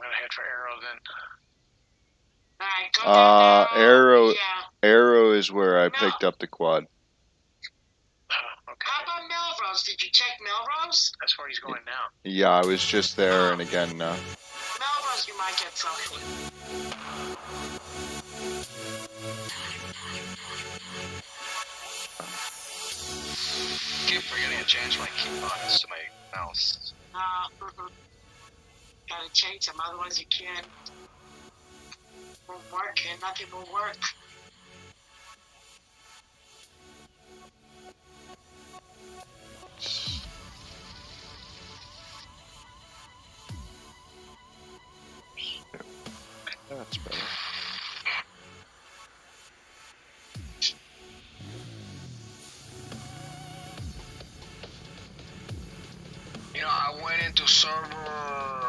gonna head for Arrow then. Alright, Uh. Arrow- Yeah. Arrow is where I No. picked up the quad. Oh, okay. How about Melrose? Did you check Melrose? That's where he's going now. Yeah, I was just there and again uh. Melrose, you might get something. keep forgetting to change my key to my mouse. Uh, mhm. Gotta change them, otherwise you can't. Work, and nothing will work. That's better. You know, I went into server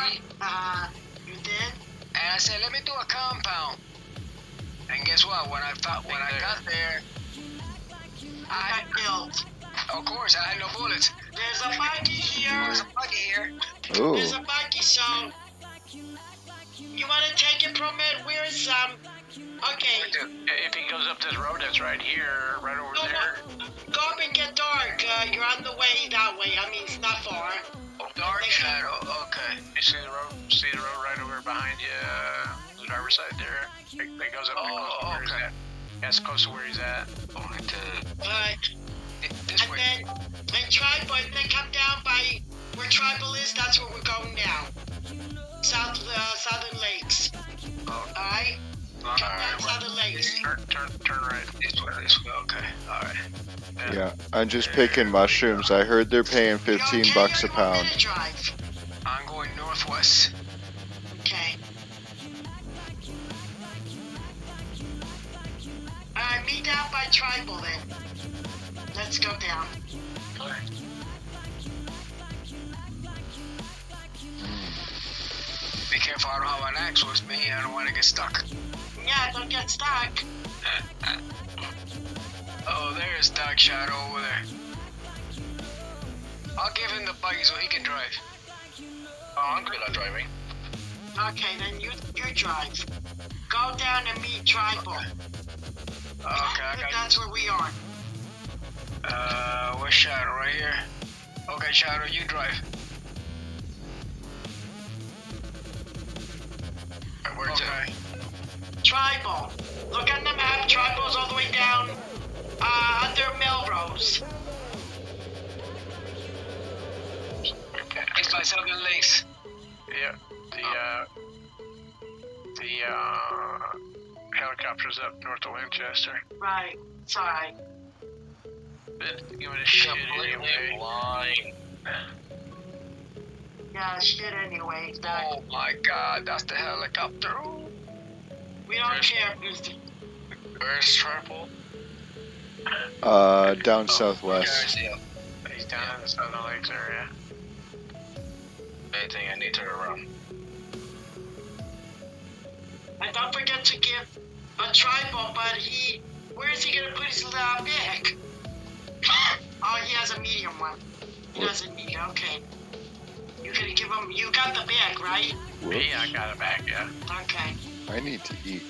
Or, uh, you did? and I said, let me do a compound. And guess what? When I thought, when I got there, I got killed. of course, I had no bullets. There's a buggy here. There's a buggy here. Ooh. There's a buggy, so. You wanna take it from it? Where's, um. Okay. If he goes up this road that's right here, right over Go, there. go up and get dark. Uh, you're on the way that way. I mean, it's not far. Dark Shadow. Okay. You see the road? See the road right over behind you, uh, the driver's side there. It, it goes up Oh, close to where he's okay. at. That's close to where he's at. Going to Alright. this And way. then, and tribal, and then come down by where tribal is. That's where we're going now. South, uh, Southern Lakes. Oh, Alright? Come down alright. Turn, turn, turn right. This way. This way. Okay. All right. Yeah, I'm just picking mushrooms. I heard they're paying 15 okay, bucks a or you want me pound. drive? I'm going northwest. Okay. Alright, meet down by tribal then. Let's go down. Be careful. I don't have an axe with me. I don't want to get stuck. Yeah, don't get stuck. Oh, there's Dark Shadow over there. I'll give him the buggy so he can drive. Oh, I'm good at driving. Okay, then you you drive. Go down and meet tribal. Okay, I got That's where we are. Uh, where's Shadow? Right here. Okay, Shadow, you drive. Where's okay. Tribal. Look on the map. Tribal's all the way down uh, under Melrose. It's by Southern Lakes. Yeah. The, uh, the, uh, helicopter's up north of Winchester. Right. It's alright. Been giving a shit anyway. blind. Yeah, shit anyway. That, Oh my god, that's the helicopter. We don't care. It's the- Where's Triple? Uh, down southwest. He's down in the Southern Lakes area. Anything I need to run. And don't forget to give a tribal, but he. Where is he gonna put his uh, bag? oh, he has a medium one. He doesn't need it. Okay. You're gonna give him. You got the bag, right? Whoops. Yeah, I got it back, yeah. Okay. I need to eat.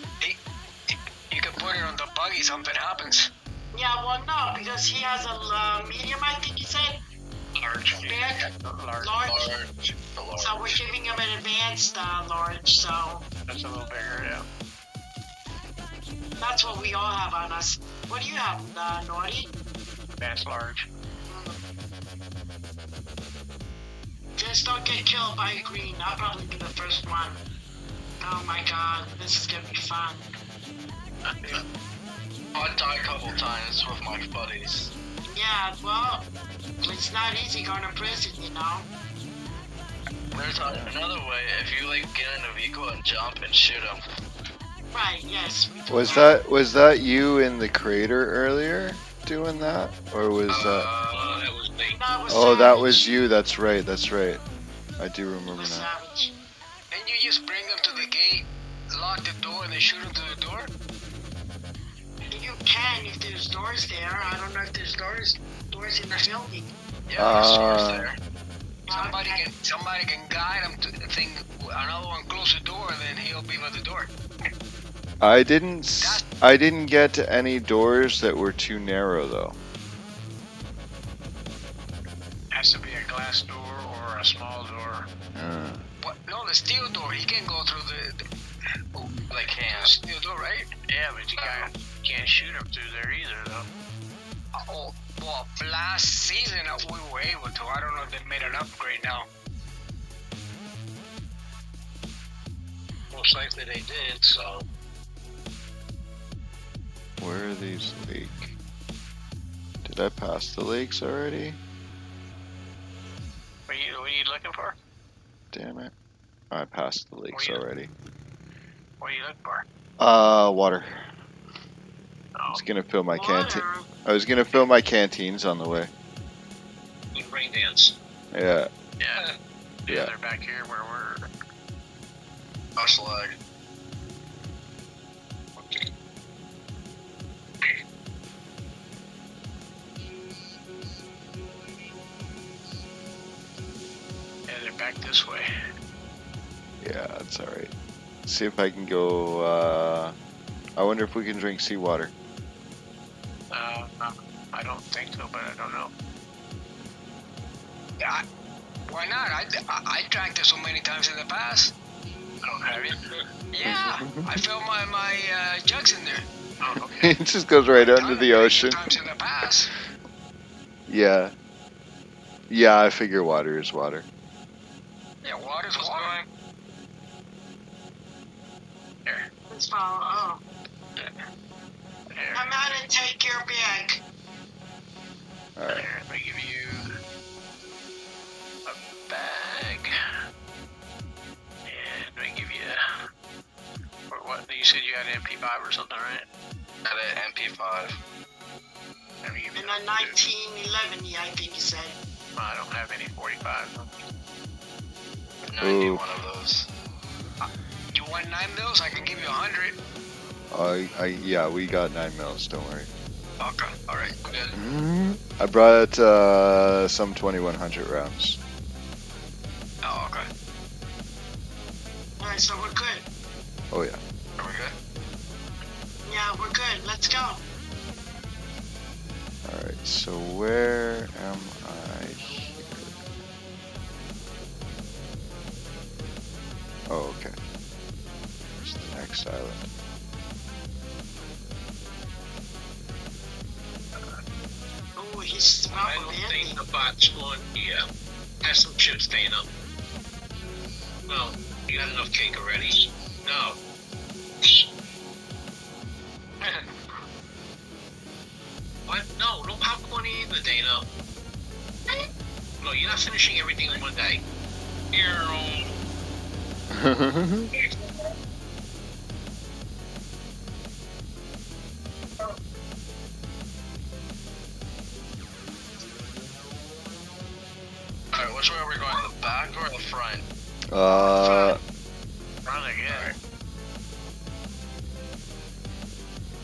You can put it on the buggy, something happens. Yeah, well, no, because he has a uh, medium, I think he said. Large. Bag. Large. Large. Large. Large. So we're giving him an advanced uh, large, so That's a little bigger, yeah. that's what we all have on us. What do you have, uh, Naughty? That's large. Just don't get killed by a green. I'll probably be the first one. Oh my god, this is gonna be fun. I died a couple times with my buddies. Yeah, well, it's not easy going to prison, you know? There's another way. If you like get in a vehicle and jump and shoot them. Right, yes. Was that was that you in the crater earlier doing that, or was that? Uh, it was me. No, was Oh, that was you. That's right. That's right. I do remember was now. Savage. And you just bring them to the gate, lock the door, and then shoot them through the door? You can if there's doors there. I don't know if there's doors doors in the building. Yeah, there's doors Uh, there. Somebody somebody can somebody can guide him to the thing. Another one close the door, and then he'll be by the door. I didn't. I didn't get to any doors that were too narrow though. Has to be a glass door or a small door. Uh, What? No, the steel door. He can't go through the, the oh, Like the hands. steel door, right? Yeah, but you can't, can't shoot him through there either, though. Oh, well, last season uh, we were able to. I don't know if they made an upgrade now. Most likely they did, so. where are these lake? Did I pass the lakes already? What are you, what are you looking for? Damn it! I passed the leaks you- already. What are you looking for? Uh, water. I Oh, was gonna fill my canteen. I was gonna fill my canteens on the way. We brain dance. Yeah. yeah. Yeah. They're back here where we're. Hush lag. Back this way. Yeah, that's alright. See if I can go, uh, I wonder if we can drink seawater. Uh, uh, I don't think so, but I don't know. Yeah, I, why not? I, I, I drank this so many times in the past. I don't have it. Yeah, I filled my my uh, jugs in there. Oh, okay. it just goes right under the ocean. Times in the past. Yeah. Yeah, I figure water is water. Yeah, water's water. Let's follow. Oh. oh. There. Come out and take your bag. Alright. Here, let me give you a bag. And let me give you. What, what? You said you had an MP5 or something, right? At an MP5. Let me give you In a 1911, yeah, I think you said. I don't have any 45. 91 Ooh. of those. You want nine mils? I can give you a hundred. I, I, yeah, we got nine mils, don't worry. Okay, all right, good. I brought, uh, some 2100 rounds. Oh, okay. Alright, so we're good. Oh, yeah. Are we good? Yeah, we're good. Let's go. Alright, so where am I Oh, okay. It's the next island. Oh, he's I probably don't think the bot spawned here. Have some chips staying up. No, you got enough cake already. No. what? No, no popcorn either, Dana. No, you're not finishing everything in one day. Here, um, Alright, which way are we going? The back or the front? uh, Front again.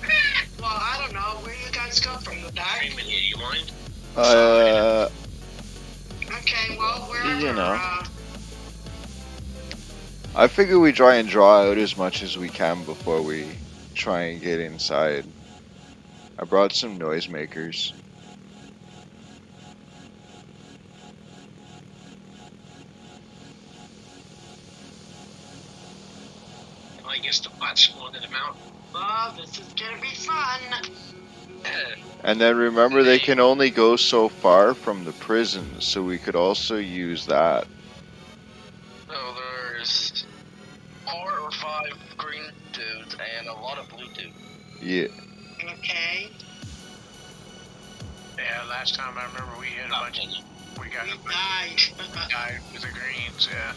Well, I don't know. Where you guys go from the back? Freeman here, you mind? uh, Okay, well, wherever. You know. Uh, I figure we try and draw out as much as we can before we try and get inside. I brought some noisemakers. I guess the bot spawned in the mountain. well, this is gonna be fun. And then remember, they can only go so far from the prison, so we could also use that. Four or five green dudes and a lot of blue dudes. Yeah. Okay. Yeah, last time I remember we had a oh, bunch of. We got We a bunch died. of guys with the greens, yeah.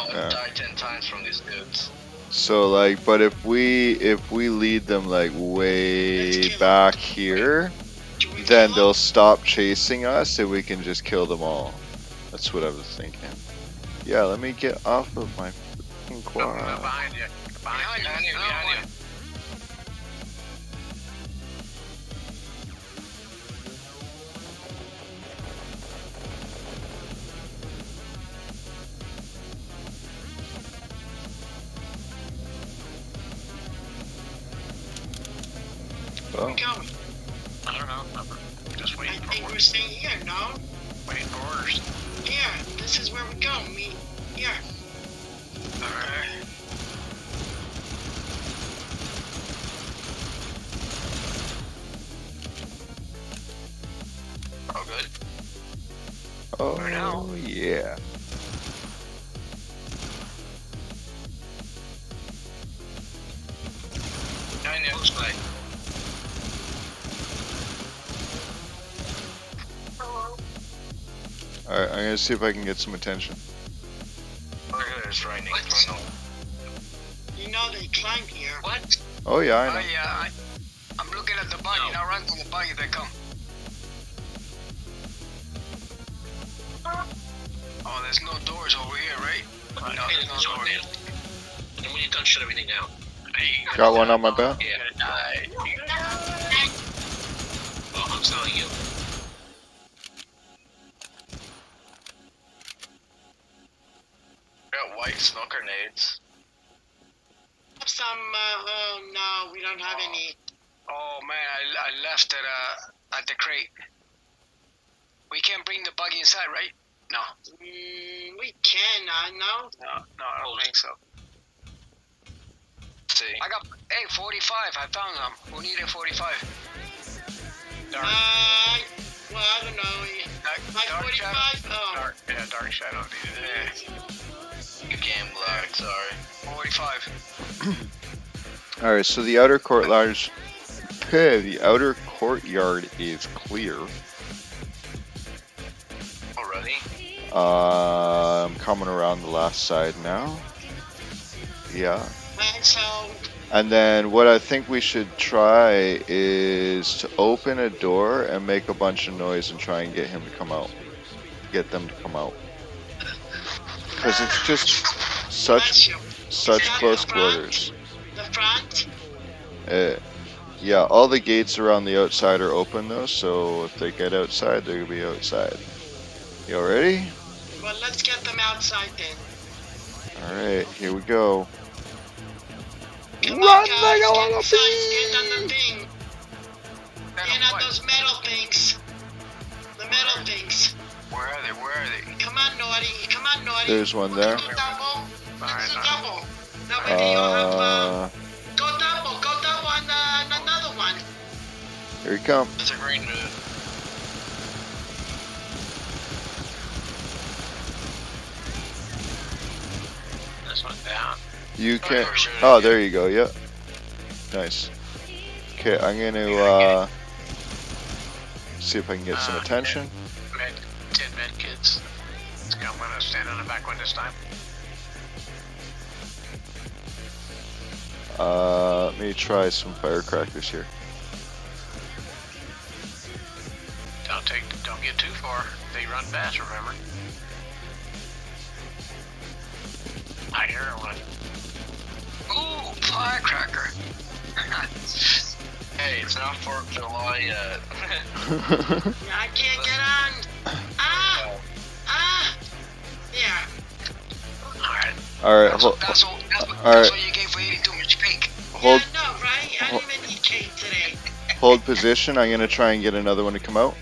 Oh, I've Yeah. Uh. died ten times from these dudes. So like, but if we if we lead them like way Let's back here, then they'll him? stop chasing us and we can just kill them all. That's what I was thinking. Yeah, let me get off of my fucking quad. No, no, behind you. Behind, behind you. Behind you. Behind you. going? I don't know. Just waiting I think we're staying here, no? Waiting for orders. Yeah, this is where we go. Me, yeah. Alright. Oh, good. Oh, now? yeah. I know. Looks like. Alright, I'm gonna see if I can get some attention. Look at this raining. What? You know they climb here. What? Oh, yeah, I Oh know. yeah, I, I'm looking at the buggy. No. Now run to the buggy. They come. Oh, there's no doors over here, right? No, No, there's no it's doors. there. And when you're done, shut everything down. Hey, Got one on my back? Yeah. gonna I'm telling you. Got white smoke grenades. Some, uh, oh no, we don't have any. Oh man, I, I left it uh, at the crate. We can't bring the buggy inside, right? No. Mm, we can, I know. No, no, I don't think so. See. I got hey 45. I found them. Who needed 45? Dark, Uh, well, I don't know. dark, My dark shadow. 45? Oh. Dark, yeah, dark shadow needed it. You can't black, sorry. 45. Alright, so the outer court large the outer courtyard is clear. Already? Uh, I'm coming around the last side now. Yeah. And then what I think we should try is to open a door and make a bunch of noise and try and get him to come out. Get them to come out. Because it's just such such close quarters. The front? Uh, yeah, all the gates around the outside are open though, so if they get outside, they're gonna be outside. You all ready? Well, let's get them outside then. Alright, here we go. Come Run on, guys, like a get little inside, get on the thing. Then Get on those metal things. The metal things. Where are they? Where are they? Come on, Naughty. Come on, Naughty. There's one there. at the double. Look Alright, at now. double. That way they all have, uh, Uh, go double, go double on, uh, on another one. here he come. It's a green move. This one down. You can. Oh, Oh, there you go. Yep. Nice. Okay, I'm gonna uh, see if I can get some Uh, attention. Med, 10 med kids. I'm gonna stand on the back one this time. Uh, let me try some firecrackers here. Don't take, don't get too far. They run fast, remember? I hear one. Ooh, firecracker. Hey, it's not 4th of July yet. I can't get on. Ah! Ah! Yeah. Alright. All right, That's, hold, that's, all, that's, all that's right. what you gave for too much cake. hold, Yeah, I right? I didn't even eat cake today. hold position. I'm gonna try and get another one to come out.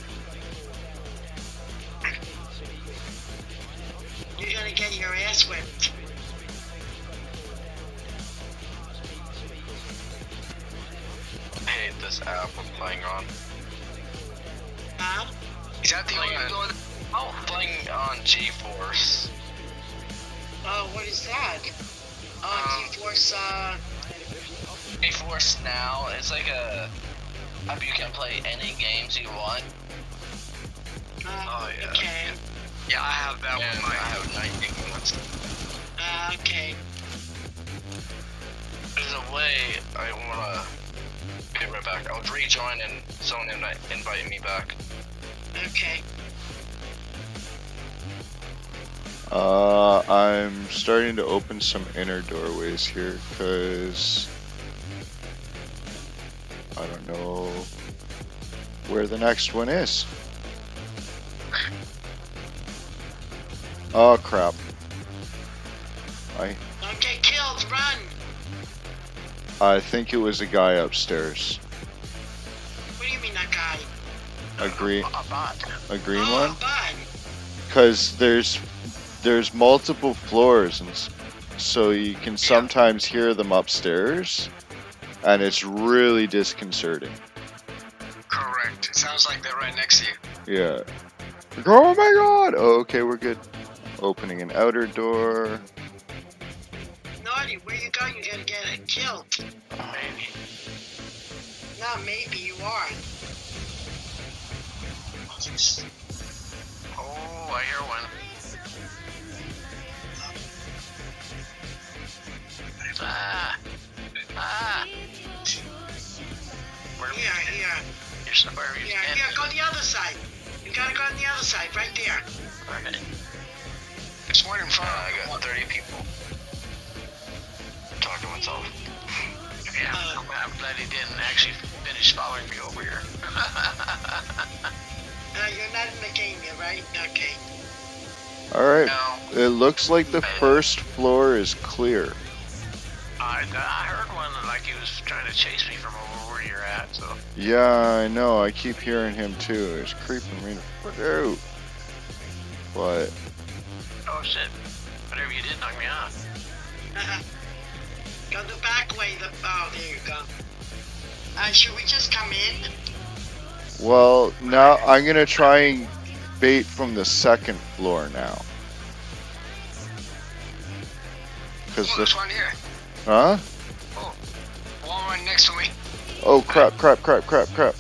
App I'm playing on. Huh? Is that the only Playing one? Oh, playing on GeForce. Oh, what is that? Um, Oh, GeForce, uh, GeForce Now is like a app you can play any games you want. uh, Oh, yeah. okay. Yeah, I have that and one. I have 19 ones. Uh, okay. There's a way I wanna get right back. I'll rejoin and someone invite, invite me back. Okay. Uh, I'm starting to open some inner doorways here because I don't know where the next one is. Oh crap! I Don't get killed, run! I think it was a guy upstairs. What do you mean a green, A bot. a green oh, one? Because there's there's multiple floors, and so you can sometimes hear them upstairs, and it's really disconcerting. Correct. It sounds like they're right next to you. Yeah. Oh my god! Oh, okay, we're good. Opening an outer door. Naughty, where you going? You're gonna get it killed. Maybe. No, maybe you are. Oh, I hear one. Ah. Ah. Where Here, here, You're somewhere you here, here. Go the other side. You gotta go on the other side, right there. Alright. There's one in front Uh, I got 30 people. Talk to myself. Yeah, Uh, I'm glad he didn't actually finish following me over here. Uh, you're not in the game yet, right? Okay. Alright. no, It looks like the first floor is clear. I, I heard one like he was trying to chase me from over where you're at, so. Yeah, I know. I keep hearing him too. It's creeping me the fuck out. But Oh shit. Whatever you did knock me off. go the back way. The oh, there you go. Uh, should we just come in? well, now I'm gonna try and bait from the second floor now. Cause Oh, the one here. huh? One right next to me. Oh crap! Crap! Crap! Crap! Crap!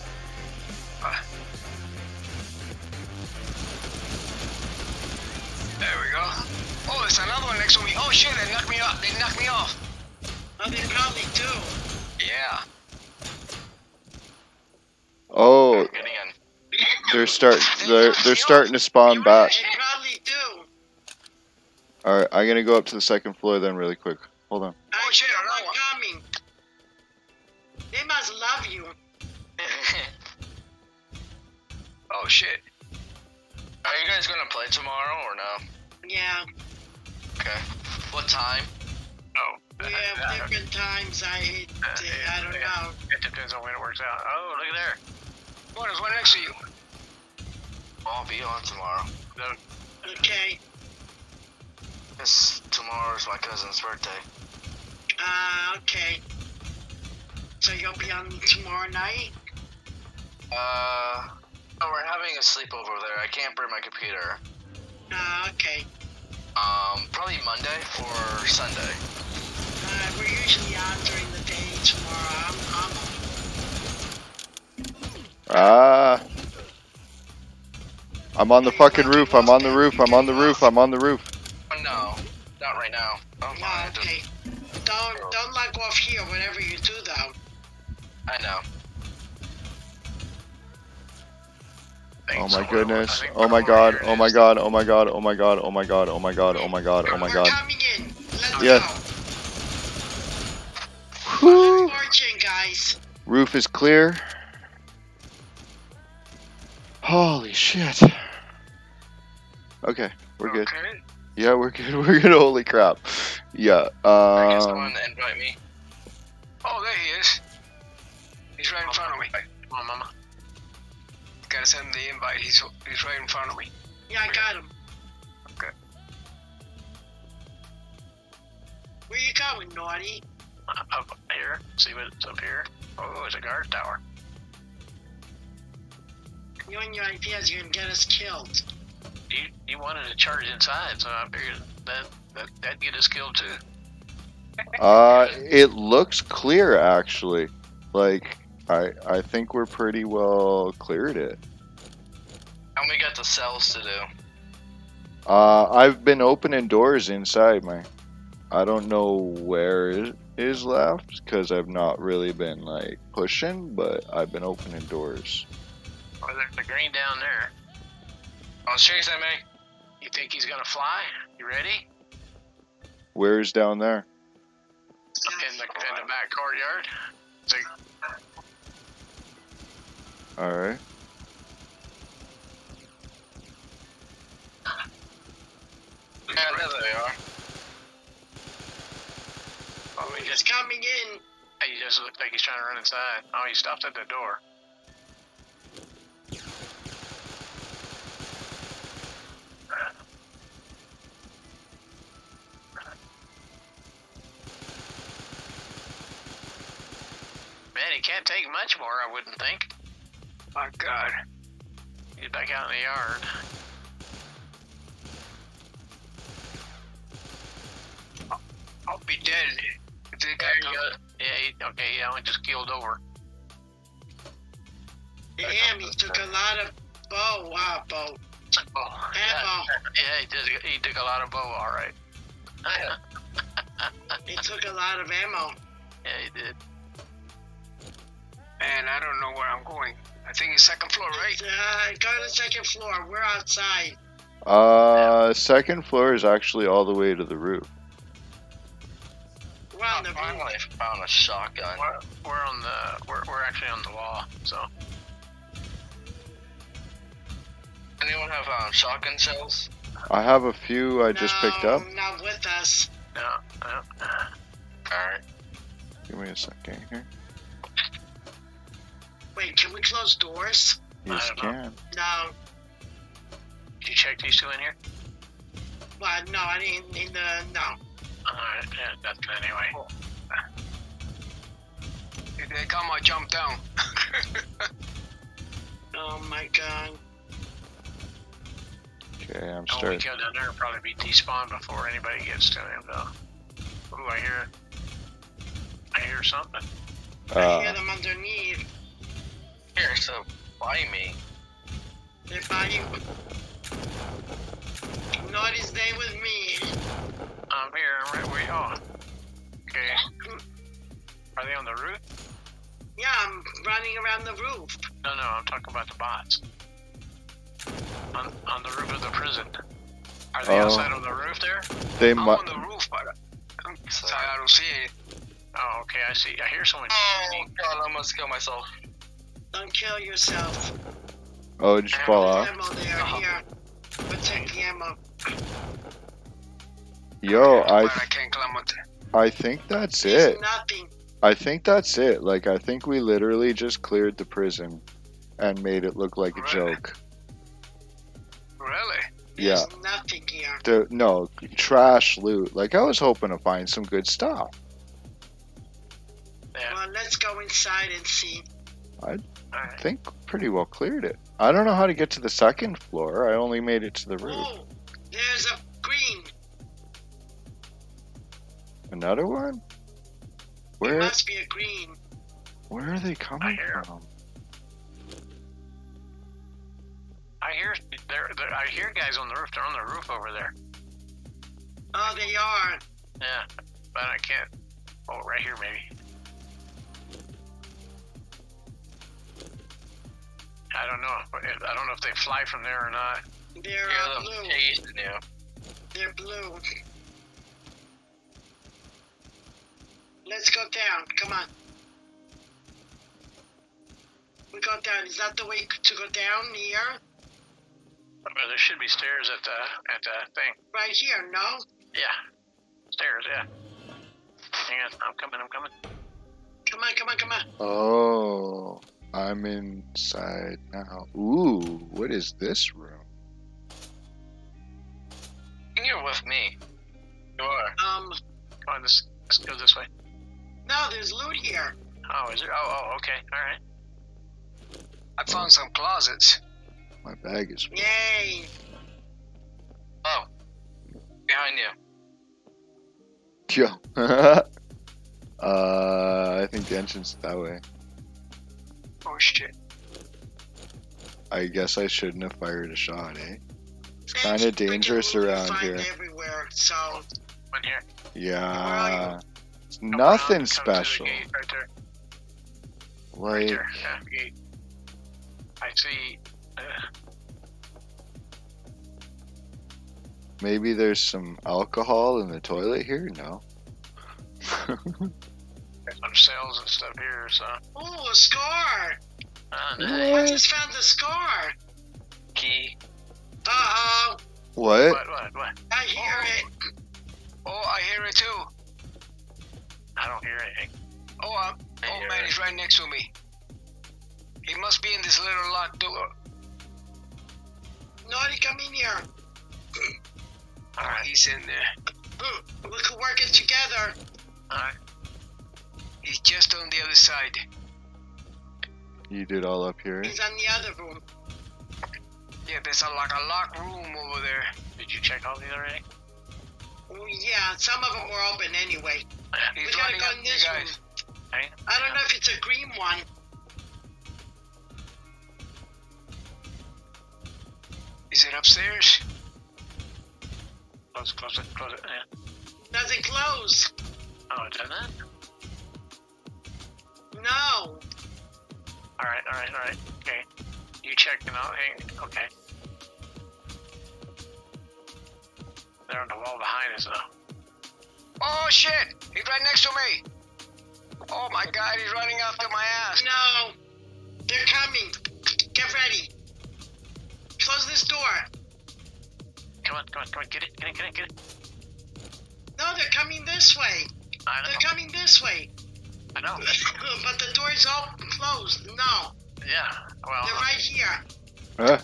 There we go. Oh, there's another one next to me. Oh shit, they knocked me off. They knocked me off. Oh, they probably do. Yeah. Oh, Getting in. they're start they're they're starting to spawn back. They probably do. All right, I'm gonna go up to the second floor then really quick. Hold on. Oh shit, shit, another I'm one. coming. They must love you. oh shit. Are you guys gonna play tomorrow or no? Yeah, Okay. What time? Oh. Have different times. I hate. Uh, yeah, I don't yeah. know. It depends on when it works out. Oh, look at there. Oh, there's one next to you. I'll be on tomorrow. Okay. This tomorrow's my cousin's birthday. Uh, okay. So you'll be on tomorrow night? Uh, oh, we're having a sleepover there. I can't bring my computer. Uh, okay. Um, probably Monday or Sunday. Uh, on during the day tomorrow. I'm, I'm Ah. I'm on the fucking roof. I'm on the roof. I'm on the roof. I'm on the roof. Oh, no, not right now. I'm No, okay. Don't don't log off here. Whatever you do, though. I know. Oh my goodness. Oh my god. Oh my god. Oh my god. Oh my god. Oh my god. Oh my god. Oh my god. Oh my We're god. coming in. Let's Yeah. go. Whew. Fortune, guys. Roof is clear. Holy shit. Okay, we're good. Yeah, we're good. We're good. Holy crap. Yeah. I guess Um. someone invite me. Oh, there he is. He's right in front of me. Come on, mama. Gotta send him the invite. He's he's right in front of me. Yeah, I got him. Okay. Where you going, Naughty? Uh, Up here. See what's up here. Oh, it's a guard tower. You and your ideas, you're gonna get us killed. He he wanted to charge inside, so I figured that, that that'd get us killed too. Uh, it looks clear actually. Like, I I think we're pretty well cleared it. And we got the cells to do. Uh, I've been opening doors inside my. I don't know where it is left because I've not really been like pushing, but I've been opening doors. Oh, there's the green down there. I'll chase him, eh? You think he's gonna fly? You ready? Where's down there? In the in the back courtyard. So, All right. Yeah, there they are. Oh, he's just coming in. He just looks like he's trying to run inside. Oh, he stopped at the door. Man, he can't take much more, I wouldn't think. My God. He's back out in the yard. I'll be dead if this guy There you go. Yeah, he, okay, yeah, I just keeled over. Damn, he took a lot of bow. Ah, bow. Oh, yeah, Ammo. yeah, he did. He took a lot of bow, all right. He took a lot of ammo. yeah, he did. Man, I don't know where I'm going. I think it's second floor, right? Uh, go to the second floor. We're outside. Uh, second floor is actually all the way to the roof. We're on the I roof. finally found a shotgun. We're, we're on the. We're, we're actually on the wall. So Anyone have um, shotgun shells? I have a few I just picked up. Not with us. no, no. Alright. Give me a second here. Wait, can we close doors? Yes, I don't know. can. No. Did you check these two in here? Well, no, I didn't. In the no. All right, yeah, nothing anyway. If they come, I jump down. Oh my god. Okay, I'm Oh, we starting. go down there and probably be despawned before anybody gets to him, though. Ooh, I hear. I hear something. I hear Uh, them underneath. Here, so buy me. They're by you. Naughty stay with me. I'm here, I'm right where you are. Okay. Are they on the roof? Yeah, I'm running around the roof. No, no, I'm talking about the bots. On, on the roof of the prison. Are they Oh. outside on the roof there? they I'm on the roof, but I'm sorry, I don't see it. Oh, okay, I see. I hear someone Oh god, I almost killed myself. Don't kill yourself. Oh, did you fall There's off? ammo there. Uh-huh. Here. Protect the ammo. Yo, I But I can't climb on I think that's There's it. nothing. I think that's it. Like I think we literally just cleared the prison and made it look like a joke. Really? Yeah. There's nothing here. The no trash loot. Like I was hoping to find some good stuff. Yeah. Well, let's go inside and see. I right. think pretty well cleared it. I don't know how to get to the second floor. I only made it to the roof. Oh, there's a green. Another one? There Where must be a green. where are they coming hear 'em. from? I hear there. there- I hear guys on the roof. They're on the roof over there. Oh, they are. Yeah, but I can't. Oh, right here maybe. I don't know. if- I don't know if they fly from there or not. They're uh, blue. chasing you. They're blue. Let's go down. Come on. We go down. Is that the way to go down here? But there should be stairs at the at the thing. Right here, no? Yeah, stairs. Yeah. Hang on, I'm coming. I'm coming. Come on, come on, come on. Oh, I'm inside now. Ooh, what is this room? You're with me. You are. Um, Come on, this let's go this way. No, there's loot here. Oh, is there? Oh, oh, okay. All right. I found some closets. My bag is. Yay. Oh. Behind you. Yo. uh, I think the entrance is that way. Oh shit. I guess I shouldn't have fired a shot, eh? It's kind of dangerous around here. Everywhere. So, One here. Yeah. It's Come nothing around, come to the special. right there. Right Like, there. Yeah, gate. I see. Uh, maybe there's some alcohol in the toilet here? No. some cells and stuff here. So. oh, a scar. Nice. I just found the scar. Key. Uh oh. What? What? What? What? Don't hear anything. Oh, uh, oh hear man, it. he's right next to me. He must be in this little locked door. Naughty, come in here. All right. He's in there. We could work it together. All right. He's just on the other side. You did all up here. He's on the other room. Yeah, there's a, like a locked room over there. Did you check all these already? Oh, yeah, some of them were open anyway. He's we gotta go in this room. Hey? I don't know if it's a green one. Is it upstairs? Close, close it, close it. Yeah. Does it close? Oh, doesn't? No. Alright, alright, alright. Okay. You check and I'll hang. Okay. They're on the wall behind us, though. Oh shit! He's right next to me. Oh my god, he's running after my ass. No. They're coming. Get ready. Close this door. Come on, come on, come on. Get it, get it, get it, get it. No, they're coming this way. I know, They're coming this way. I know. but the door's all closed. No. Yeah, well, They're right here. Huh?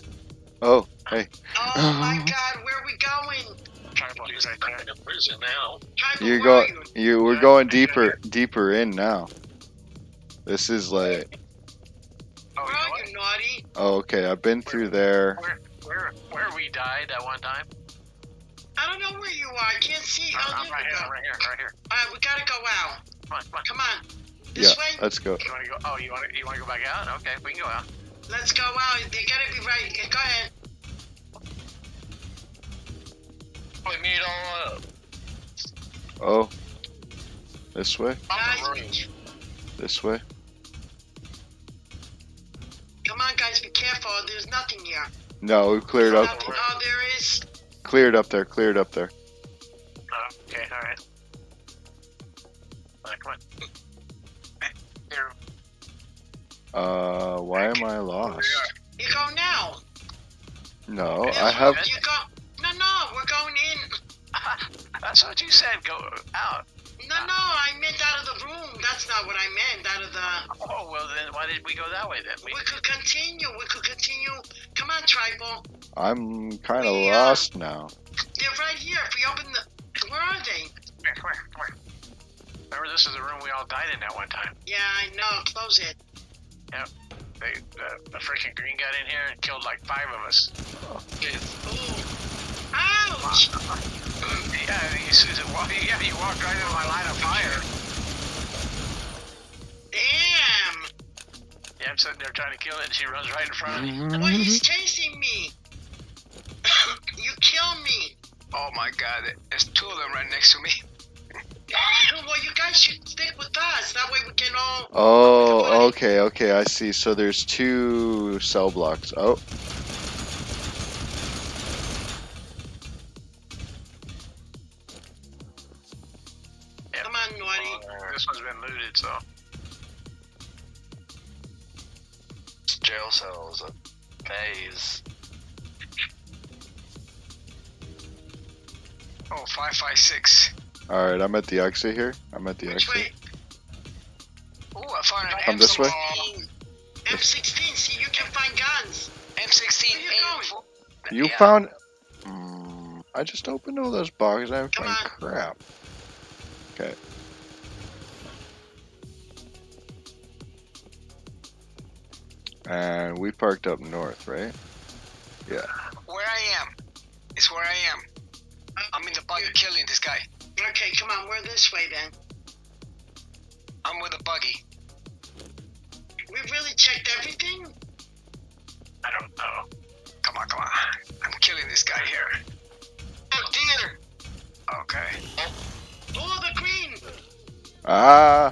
Oh, hey. Oh my god, where are we going? Tribal is right there. in prison now. Tribal, You where go. are you? You. We're going deeper, deeper in now. This is like. Oh, Where you are you, naughty? Oh, okay. I've been through there. Where, where, where we died at one time? I don't know where you are. I can't see. Oh, I'm right here. I'm right here, right here. Alright, we gotta go out. Come on, come on. Come on. Yeah. This way? Let's go. You want to go? Oh, you want to? You want to go back out? Okay, we can go out. Let's go out. They gotta be right. Go ahead. We meet all up. Oh. This way. Guys, This way. come on, guys. Be careful. There's nothing here. No, we cleared up. Nothing. Oh, there is. Cleared up there. Cleared up there. Uh, okay, all right. All right, come on. Uh, why am I lost? You go now. No, I have. You go. No, no. We're going in. That's what you said. Go out. No, no. I meant out of the room. That's not what I meant. Out of the. Oh well, then why did we go that way then? We, We could continue. We could continue. Come on, tribal. I'm kind of We, uh, lost now. They're right here. If we open the. Where are they? come here, come here, come here. Remember, this is the room we all died in at one time. Yeah, I know. Close it. Yep. They, the, the freaking green got in here and killed like five of us. Ooh. Ouch! Yeah, you, Susan, well, yeah, you walked right into my line of fire. Damn! Yeah, I'm sitting there trying to kill it, and she runs right in front of me. Mm-hmm. Well, he's chasing me. you kill me. Oh my god, there's two of them right next to me. well, you guys should stick with us. That way we can all. Oh, okay, okay. I see. So there's two cell blocks. Oh, looted, so. Jail cells, a maze. Oh, 556. all right. I'm at the exit here. I'm at the Which exit. way? Oh, I found an Come this way? M16. M16. See, you can find guns. M16 Where you going? You Yeah. found. Mm, I just opened all those boxes. I didn't Come find on. crap. Okay. And we parked up north, right? Yeah. Where I am. It's where I am. I'm in the buggy killing this guy. Okay, come on. We're this way then. I'm with a buggy. We really checked everything. I don't know. Come on, come on. I'm killing this guy here. Oh dear. Okay. Oh, the green. Ah,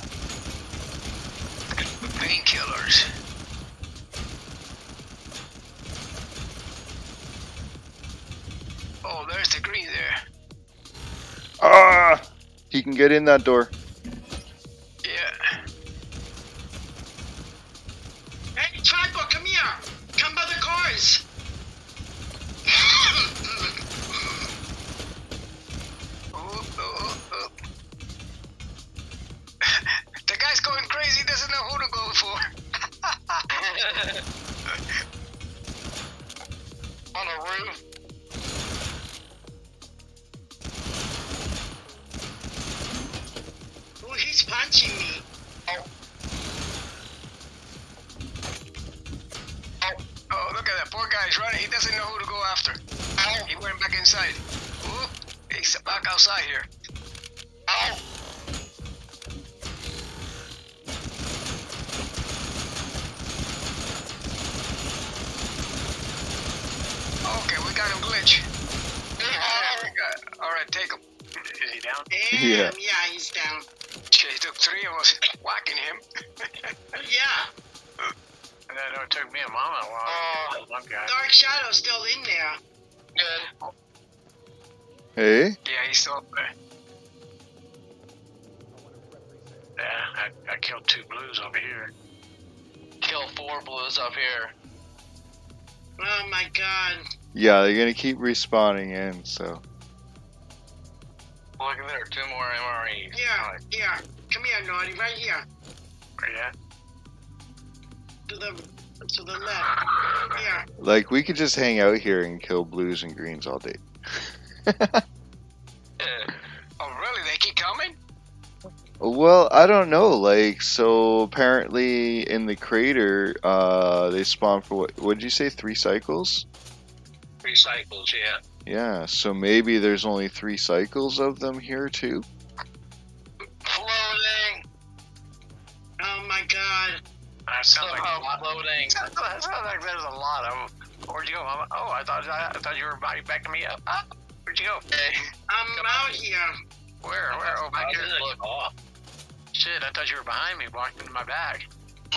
Painkillers. Oh, there's the green there. ah! He can get in that door. Yeah. Hey, tribal, come here. Come by the cars. Oh, oh, oh. the guy's going crazy. Doesn't know who to go for. On a roof. punching me. Oh. Oh, oh look at that. Poor guy! He's running. He doesn't know who to go after. Ow. He went back inside. Oop. He's back outside here. Ow. Okay, we got him glitch. All right, take him. Is he down? Damn, yeah. yeah, he's down. Shit, he took three of us whacking him. Yeah, And then it took me a mama a while. Oh. One guy. Dark Shadow's still in there. Good. Hey? yeah, he's still up there. Yeah, I, I killed two blues over here. Kill four blues up here. Oh my god. Yeah, they're gonna keep respawning in, so. Look at there, two more MREs. Yeah, here. Come here, Naughty, right here. Where you? To the to the left. Here. Like, we could just hang out here and kill blues and greens all day. Yeah. Oh, really? They keep coming? Well, I don't know. Like, so apparently in the crater, uh, they spawn for what? What did you say? Three cycles? Three cycles, yeah. Yeah. So maybe there's only three cycles of them here too. My god. That sounds like a Somehow lot. floating. Sounds sounds like there's a lot of them. Where'd you go, Mama? Oh, I thought I, I thought you were backing me up. Ah, where'd you go? Hey, I'm Come out here. Where? Where? Oh, back How here. did off? Shit, I thought you were behind me, walking into my bag.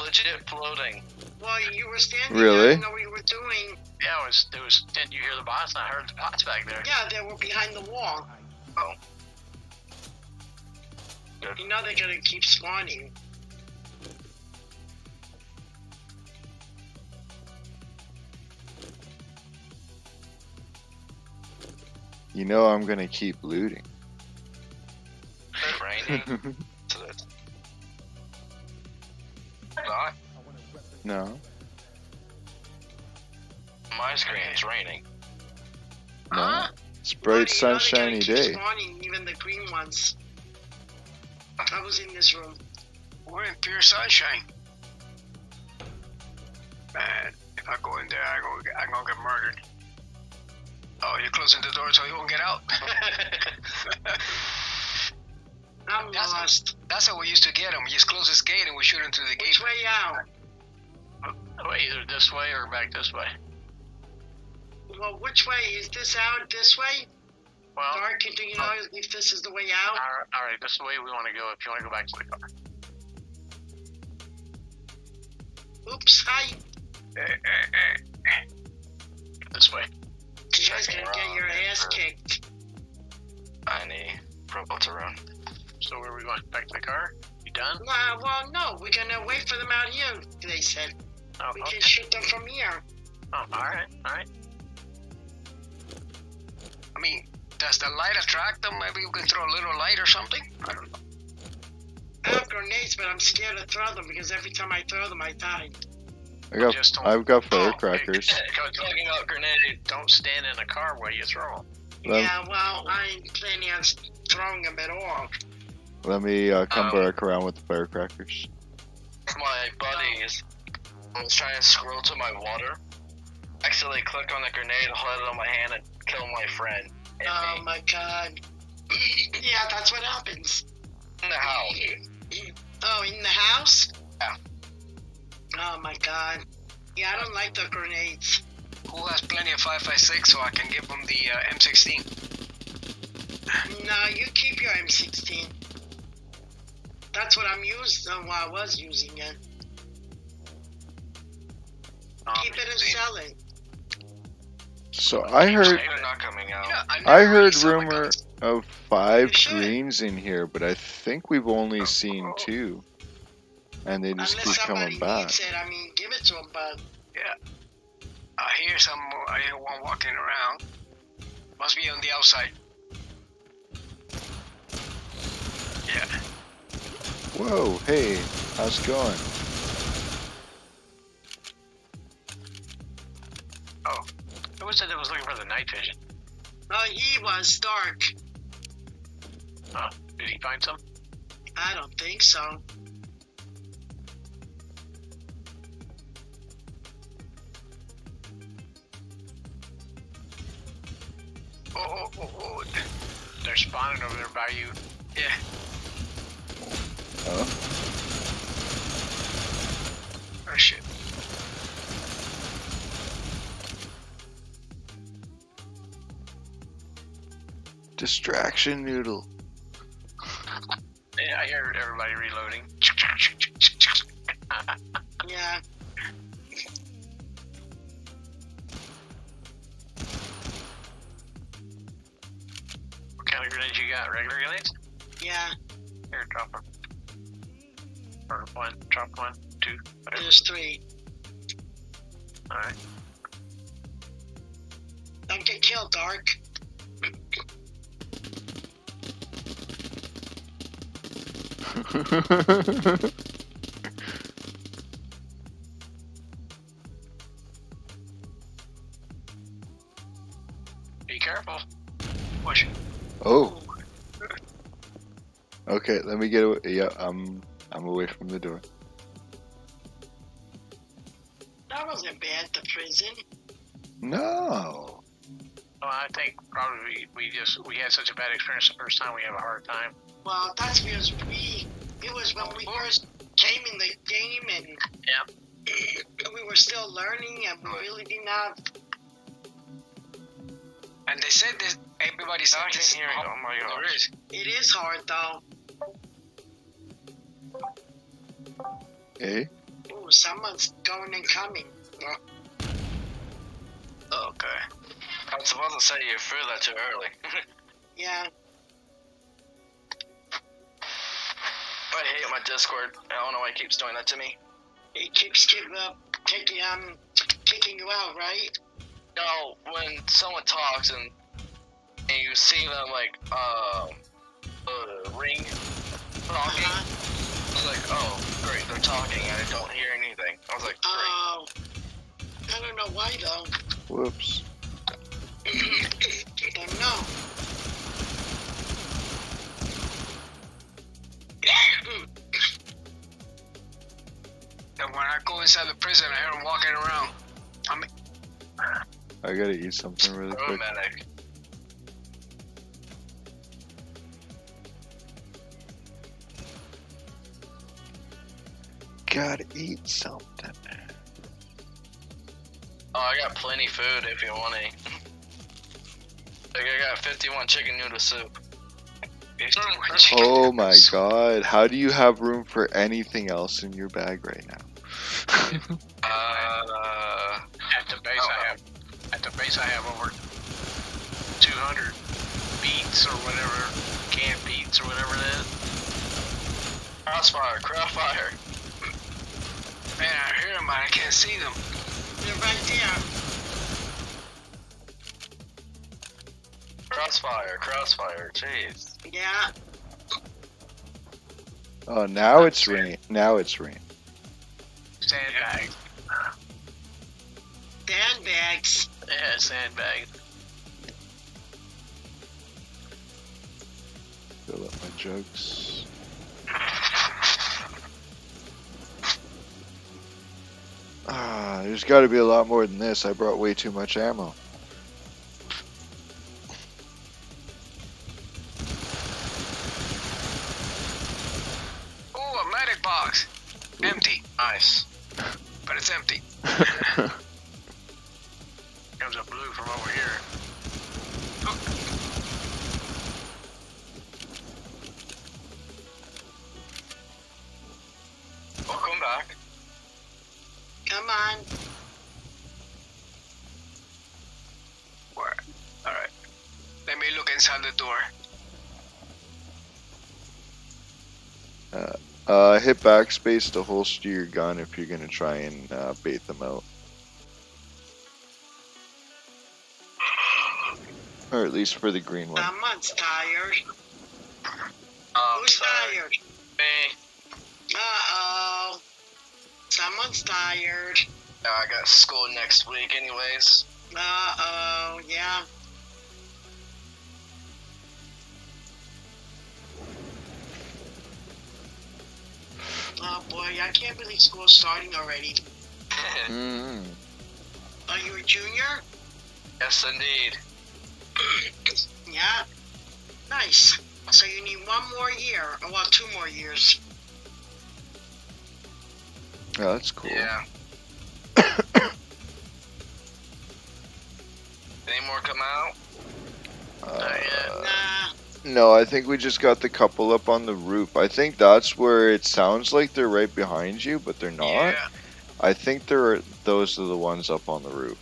legit floating. Well, you were standing Really? there. I didn't know what you were doing. Yeah, it was. It was. Didn't you hear the bots? I heard the bots back there. Yeah, they were behind the wall. Oh. You know they're gonna keep spawning. You know I'm gonna keep looting. Raining. not. no, My screen's raining. no. Huh? It's bright, Buddy, you know they're gonna sunshiny keep day. Spawning, even the green ones. I was in this room. We're in pure sunshine. Man, if I go in there, I go, I'm gonna get murdered. Oh, you're closing the door so you won't get out. I'm That's- lost. That's how we used to get him. We just close this gate and we shoot him through the gate. Which way out? Oh, either this way or back this way. Well, which way? Is this out this way? Well, Dark, do you know if this is the way out? all right, all right, this is the way we want to go. If you want to go back to the car. Oops, hi. Eh, eh, eh. This way. You guys gonna get your ass kicked. I need Tiny Probotaron. So where are we going? Back to the car? You done? Well, well, no, we're gonna wait for them out here. They said Oh, we okay. can shoot them from here. Oh, all right, all right. I mean, does the light attract them? Maybe we can throw a little light or something? I don't know. I have grenades, but I'm scared to throw them because every time I throw them, I die. I got, Just don't- I've got Oh, firecrackers. Talking about grenade. Don't stand in a car while you throw them. Let, yeah, well, I ain't planning on throwing them at all. let me uh, come Um, back around with the firecrackers. My buddies was trying to scroll to my water. Accidentally click on the grenade, hold it on my hand, and kill my friend. Oh me. my god. yeah, that's what happens. In the house. Oh, in the house? Yeah. Oh my god. Yeah, I don't like the grenades. Who has plenty of 5.56 so I can give them the uh, M16? No, you keep your M16. That's what I'm using. Uh, well, I was using it. Um, Keep it and see, sell it. So I heard They're not coming out. Yeah, I, I never really heard rumor guns. of five You greens in here, but I think we've only seen two, and they just Unless keep somebody coming back. needs it, I mean, give it to them, but yeah, I hear some. I hear one walking around. Must be on the outside. Yeah. Whoa, hey, how's it going? Oh. Who was it that was looking for the night vision? uh, he was dark. Did he find some? I don't think so. Oh, oh, oh, oh. spawning over there by you. Yeah. Oh. Oh shit. Distraction noodle. Yeah, I hear everybody reloading. drop them. Or one, drop one, two, whatever. There's three. Alright. Don't get killed, Dark. me get away. Yeah, I'm I'm away from the door. That wasn't bad, the prison. No. Well, I think probably we, we just we had such a bad experience the first time we have a hard time. Well, that's because we. It was when we first came in the game and. Yeah. We were still learning and we really did not. And they said that everybody's said I can hear it. Oh my There gosh. is. It is hard though. Eh? Ooh, someone's going and coming. Okay. I was supposed to say you threw that too early. Yeah. I hate my Discord. I don't know why it keeps doing that to me. It keeps keep, uh, kicking um kicking you out, right? No, when someone talks and and you see them like um uh, ring talking, Uh-huh. I was like, oh great, they're talking and I don't hear anything. I was like, great. Oh. I don't know why though. Whoops. I don't know. And when I go inside the prison, I hear them walking around. I gotta eat something really Oh, quick. medic. Gotta eat something. Oh, I got plenty food if you want any. like I got 51 chicken noodle soup. 51 Mm, chicken Oh my nuggets. god. How do you have room for anything else in your bag right now? Uh, At the base, I have at the base I have over 200 beets or whatever, canned beets or whatever it is. crossfire, crossfire. Man, I hear them, but I can't see them. They're right there. Crossfire, crossfire, jeez. Yeah. Oh, now it's rain. Now it's rain. Sandbag. Sandbags. Yeah, sandbag. Fill up my jugs. There's got to be a lot more than this. I brought way too much ammo. Hit backspace to holster your gun if you're gonna try and uh, bait them out. Or at least for the green one. Someone's tired. Um, Who's sorry. tired? Me. Uh oh. Someone's tired. Uh, I got school next week, anyways. Uh oh. Yeah. I can't believe school's starting already. Mm. Are you a junior? yes, indeed. Yeah. Nice. Nice. So you need one more year, or well, two more years. Yeah, that's cool. Yeah. Any more come out? No, I think we just got the couple up on the roof. I think that's where it sounds like they're right behind you, but they're not. Yeah. I think they're those are the ones up on the roof.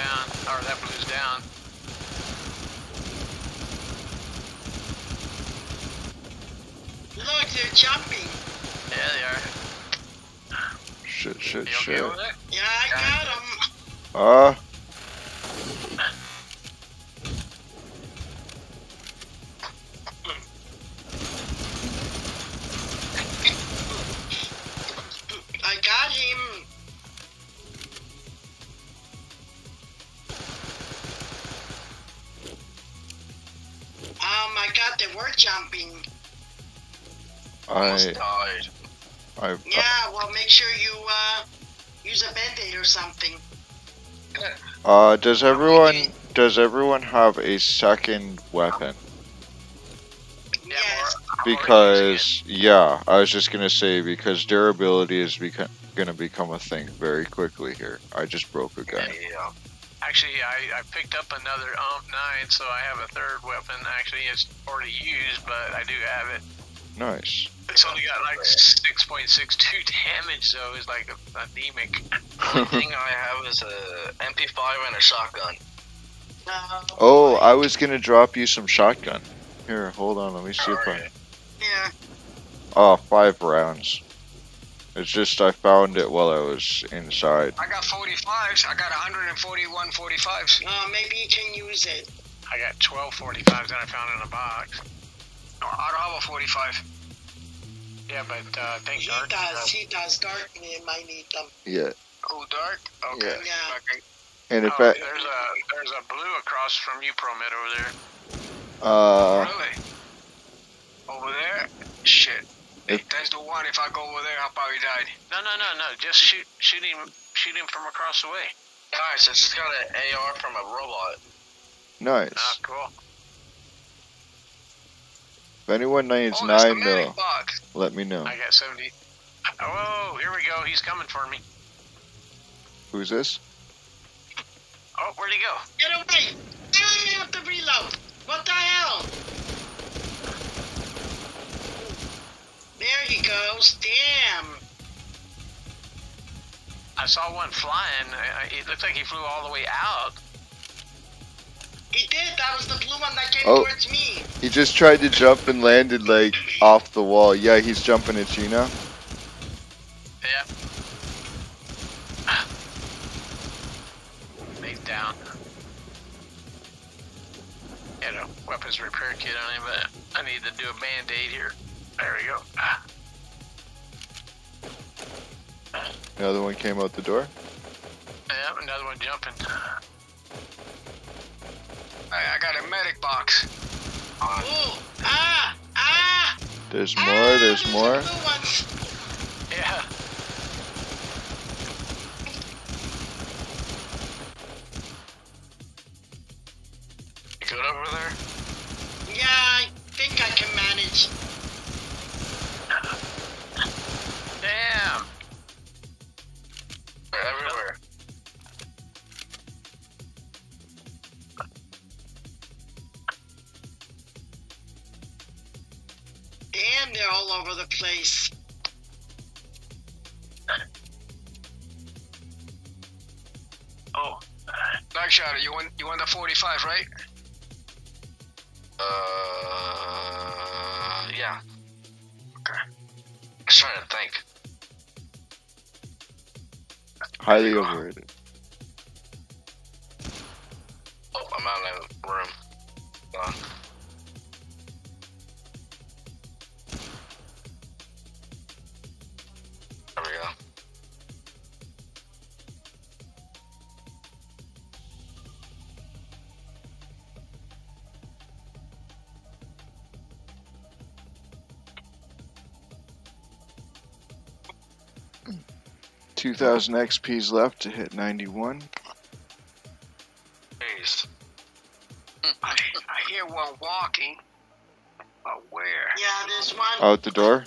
Down. Or that blue's down. Look, they're jumping. Yeah, they are. Shit, shit, You okay shit. over there? Yeah, I got them. Ah, Almost I, died. I, Yeah, well, make sure you uh, use a band-aid or something. uh, does everyone, does everyone have a second weapon? Yes. we're- I'm already using Because, yeah, I was just gonna say, because durability is beco- gonna become a thing very quickly here. I just broke a gun. Yeah. Actually, I, I picked up another UMP 9, so I have a third weapon. Actually, it's already used, but I do have it. Nice. It's only got like 6.62 damage, so it's like a, anemic. thing I have is a MP5 and a shotgun. Oh, I was gonna drop you some shotgun. Here, hold on, let me see if I. Alright. yeah. Oh, five rounds. It's just I found it while I was inside. I got 45s. I got 141 45s. Uh, maybe you can use it. I got 12 45s that I found in a box. No, I don't have a 45. Yeah, but uh, thank He Dark. does. He does. Dark man might need them. Yeah. Oh, dark? Okay. Yeah. Yeah. Okay. And in Oh, I, there's a there's a blue across from you, Promit, over there. uh, really? Over there? Shit. If- That's the one. If I go over there, I'll probably die. No, no, no, no. Just shoot shoot him shoot him from across the way. Guys, I just got an AR from a robot. Nice. cool. If anyone needs oh, that's the nine mil, box. let me know. I got 70. Oh, here we go. He's coming for me. Who's this? Oh, where'd he go? Get away! I have to reload. What the hell? There he goes. Damn. I saw one flying. I- I- It looked like he flew all the way out. He did. That was the blue one that came Oh. towards me. He just tried to jump and landed like off the wall. Yeah, he's jumping at you now. Yeah. He's down. Had a weapon his repair kit on him, but I need to do a band-aid here. There we go. Ah, Another one came out the door. yeah, another one jumping. Hey, I got a medic box. Ooh, ah, ah. There's ah, more. There's more. Yeah. You good over there? Yeah, I think I can manage. Damn. They're everywhere. Damn, they're all over the place. Oh. Dark Shadow, you want you want the 45, right? Uh, yeah. Okay. Just trying to think. Highly overrated. 2,000 XPs left to hit 91. Jeez. I, I hear one walking. But where? Yeah, there's one. Out the door?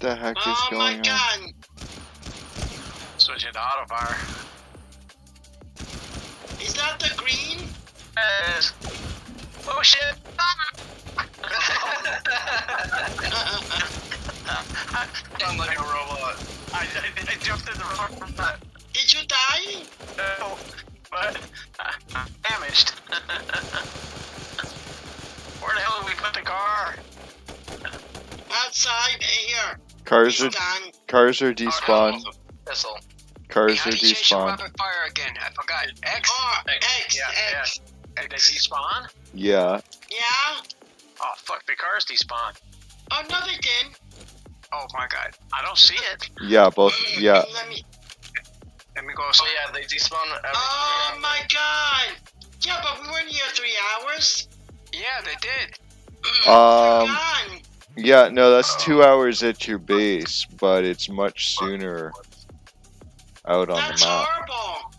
The heck is Oh my going on? god! Switching to auto fire. Is that the green? Yes. Oh shit! Sound like a robot. I, I, I jumped in the wrong button. Did you die? No, but I'm damaged. Where the hell did we put the car? Outside here. Cars are He's cars are Oh, no. Cars are do you change the despawned. rapid fire again? I forgot. X? Oh, X, X, yeah, X. Hey, Did he spawn? Yeah. Yeah? Oh fuck, the cars despawned. Oh, no, they didn't. Oh my god. I don't see it. Yeah. Both. Mm, yeah. Mm, let me. Let me go. Oh yeah, they despawn every Oh three my god. Yeah, but we weren't here three hours. Yeah, they did. Mm, um, They're gone. Yeah. No, that's two hours at your base, but it's much sooner out on That's the map. That's horrible.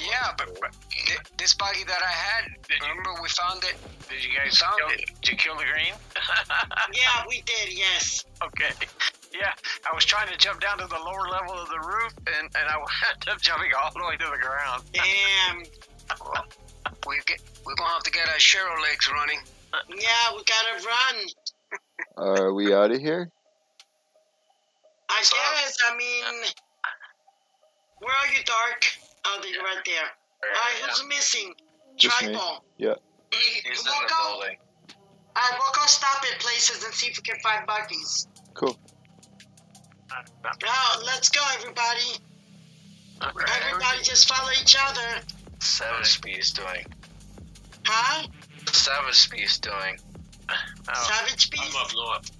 Yeah, but, but thi- this buggy that I had, remember we found it? Did you guys Found kill, it. did you kill the green? Yeah, we did, yes. okay. Yeah, I was trying to jump down to the lower level of the roof, and, and I wound up jumping all the way to the ground. Damn. We get, we're gonna have to get our Cheryl legs running. Yeah, we gotta run. Are we out of here? I So- guess, I mean. Where are you, Dark? Oh, they're right there. Alright, who's missing? Just me. Yeah. He's in we'll the go. building. Alright, we'll go stop at places and see if we can find buggies. Cool. Now, let's go, everybody. Okay. Everybody just follow each other. Savage Speed's doing. Huh? Savage Speed's doing. Oh, Savage I'm Beast? up north.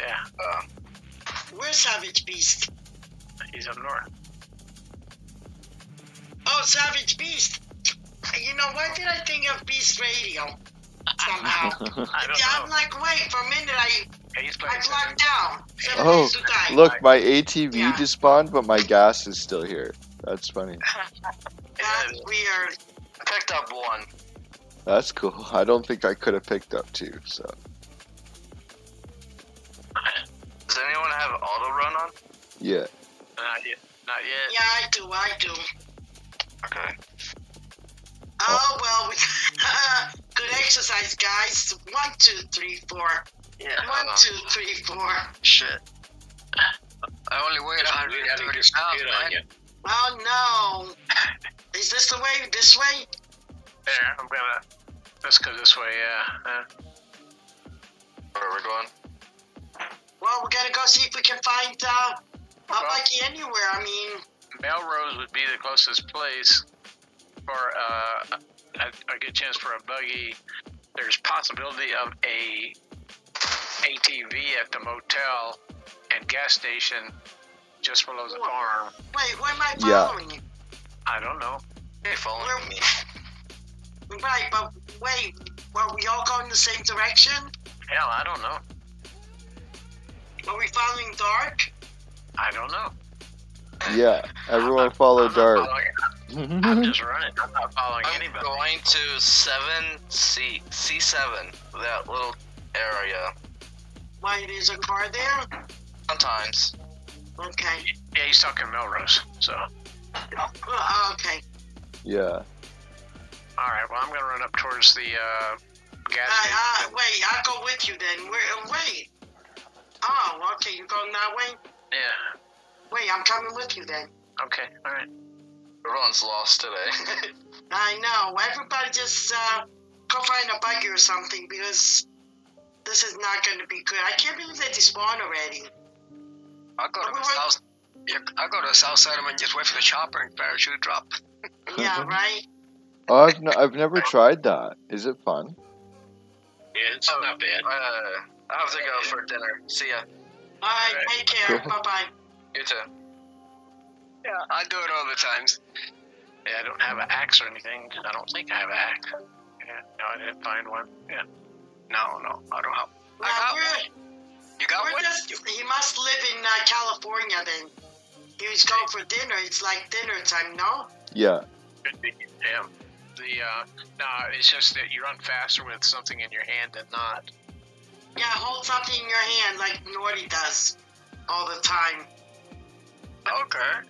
yeah, Uh, Where's Savage Beast? he's up north. Oh, Savage Beast. You know, why did I think of Beast Radio? Somehow. I don't yeah, I'm like, wait, for a minute I, I playing blacked out. Seven Oh, days to die. Look, my ATV Yeah. despawned, but my gas is still here. That's funny. That's weird. I picked up one. That's cool. I don't think I could have picked up two. So Does anyone have auto run on? yeah. Uh, not yet. Not yet. Yeah, I do, I do. Okay. Oh, well, we, good exercise, guys. One, two, three, four. Yeah. One, two, three, four. Shit. I only weighed Just 130 really just pounds, spit on man. you. Oh no! Is this the way? This way? There, I'm gonna. Let's go this way. Yeah. Uh, Where are we going? Well, we're gonna go see if we can find uh, a buggy anywhere. I mean, Melrose would be the closest place for uh, a, a good chance for a buggy. There's possibility of a ATV at the motel and gas station just below the farm. wait, where am I Yeah. following you? I don't know. Hey, following Where- me. Right, but wait, were we all going the same direction? Hell, I don't know. Were we following dark? I don't know. Yeah, everyone follow I'm not Dart. following- I'm just running. I'm not following I'm anybody. going to seven C C seven. That little area. Why, there's a car there? Sometimes. Okay. Yeah, he's talking Melrose. So, all Uh, okay. Yeah. Right. Well, I'm gonna run up towards the uh, gas station. uh, wait, I'll go with you then. Where, uh, wait. Oh, okay, you're going that way? Yeah. Wait, I'm coming with you then. Okay. All right. Everyone's lost today. I know. Everybody just uh, go find a buggy or something because this is not going to be good. I can't believe they despawned already. I'll go to the Wait, wait. south. Yeah, I'll go to the south side of them and just wait for the chopper and parachute drop. Yeah, right? Oh, I've, n- I've never tried that. Is it fun? Yeah, it's not bad. Uh, I have to go for dinner. See ya. All right, Alright. take care. Cool. Bye bye. You too. Yeah, I do it all the times. Yeah, I don't have an axe or anything. I don't think I have an axe. Yeah. No, I didn't find one. Yeah. No, no, I don't have. I Well, got we're, one. You got we're one? just, he must live in uh, California then. He was going for dinner. It's like dinner time, no? Yeah. Could be. Yeah. The uh, no, it's just that you run faster with something in your hand than not. Yeah, hold something in your hand like Norty does all the time. Okay.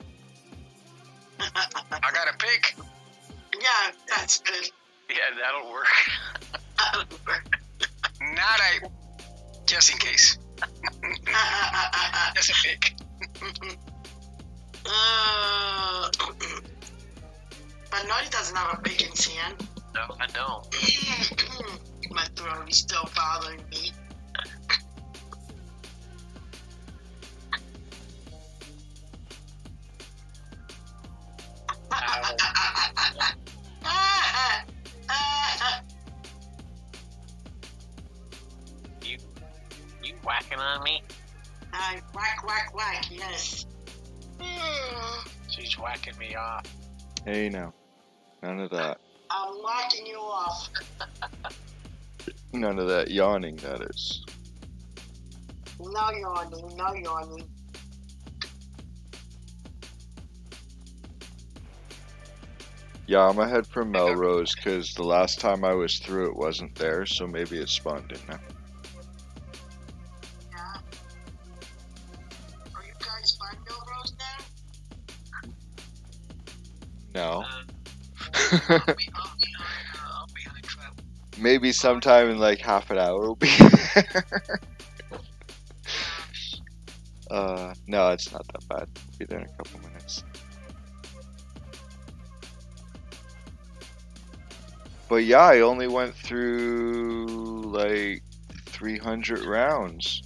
I got a pick. yeah, that's good. Yeah, that'll work. that'll work. Not a. Just in case. Just a pick. Uh, but Naughty doesn't have a big in. No, I don't. My throat is still bothering me. You, you whacking on me? I whack, whack, whack, yes. She's whacking me off. Hey now. None of that. I'm whacking you off. None of that yawning, that is. No yawning, no yawning. Yeah, I'm ahead for Melrose because the last time I was through it wasn't there, so maybe it spawned in now. Maybe sometime in like half an hour we'll be there. uh, no, it's not that bad. We'll Be there in a couple minutes. But yeah, I only went through like 300 rounds.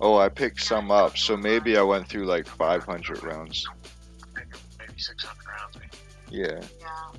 Oh, I picked some up, so maybe I went through like 500 rounds. Maybe 600 rounds. Yeah. Yeah.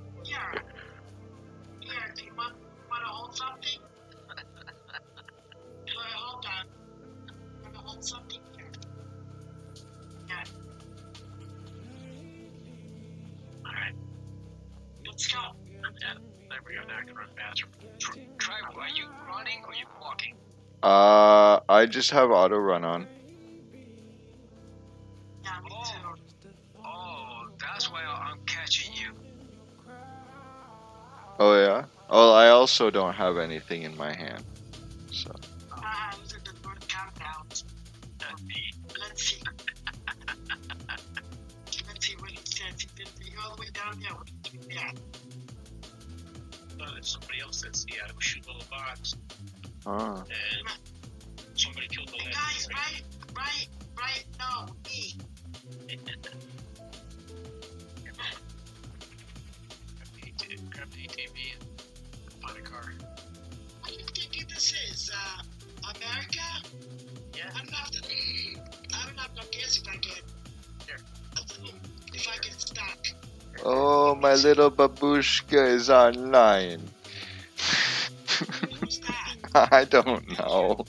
are you running or you walking? Uh, I just have auto run on. Oh. Oh, that's why I'm catching you. Oh yeah. Oh, I also don't have anything in my hand. Uh, somebody else says, yeah, I was shooting a little box, ah. and somebody killed the Hey, last guys, right, right, right, no, me. Grab the ATV and find a car. What do you think this is? Uh, America? Yeah. I don't have to. I don't have no guess if I get. Here. If I get stuck. Oh, my little babushka is online. I don't know.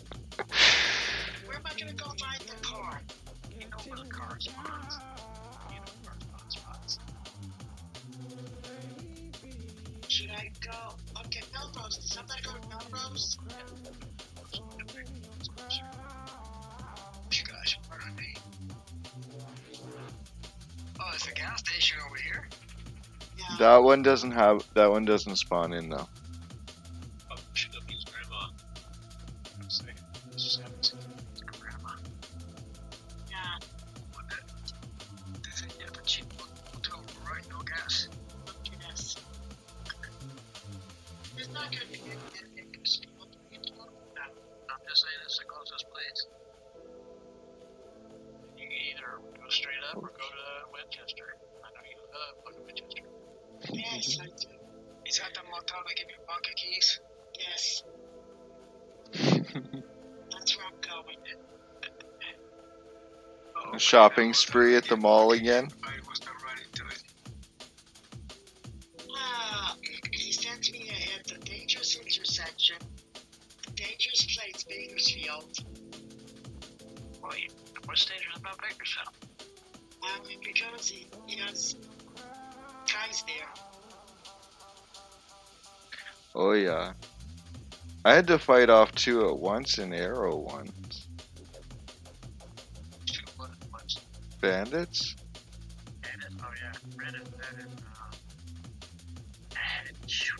That one doesn't have. That one doesn't spawn in though. Shopping spree at the mall again. I must have run into it. He sent me at the dangerous intersection. Dangerous place, Bakersfield. Wait, what's dangerous about Bakersfield? Um, because he, he has guys there. Oh yeah. I had to fight off two at once in Arrow once. What's Bandits? Oh yeah, Reddit, Reddit, um, Edge.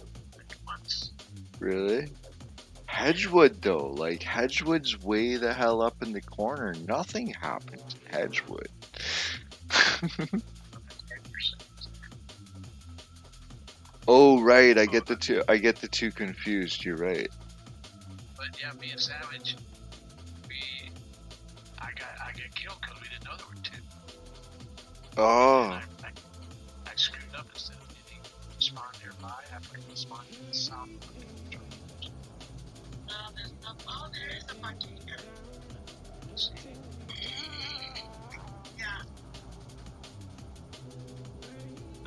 Once. Really? Hedgewood though, like Hedgewood's way the hell up in the corner. Nothing happens in Hedgewood. oh right, I get the two I get the two confused, you're right. But yeah, me and Savage, Oh. I, I, I screwed up instead of getting spawn nearby. I freaking spawned in the south. Uh, there's no, oh, there is a monkey here. Yeah.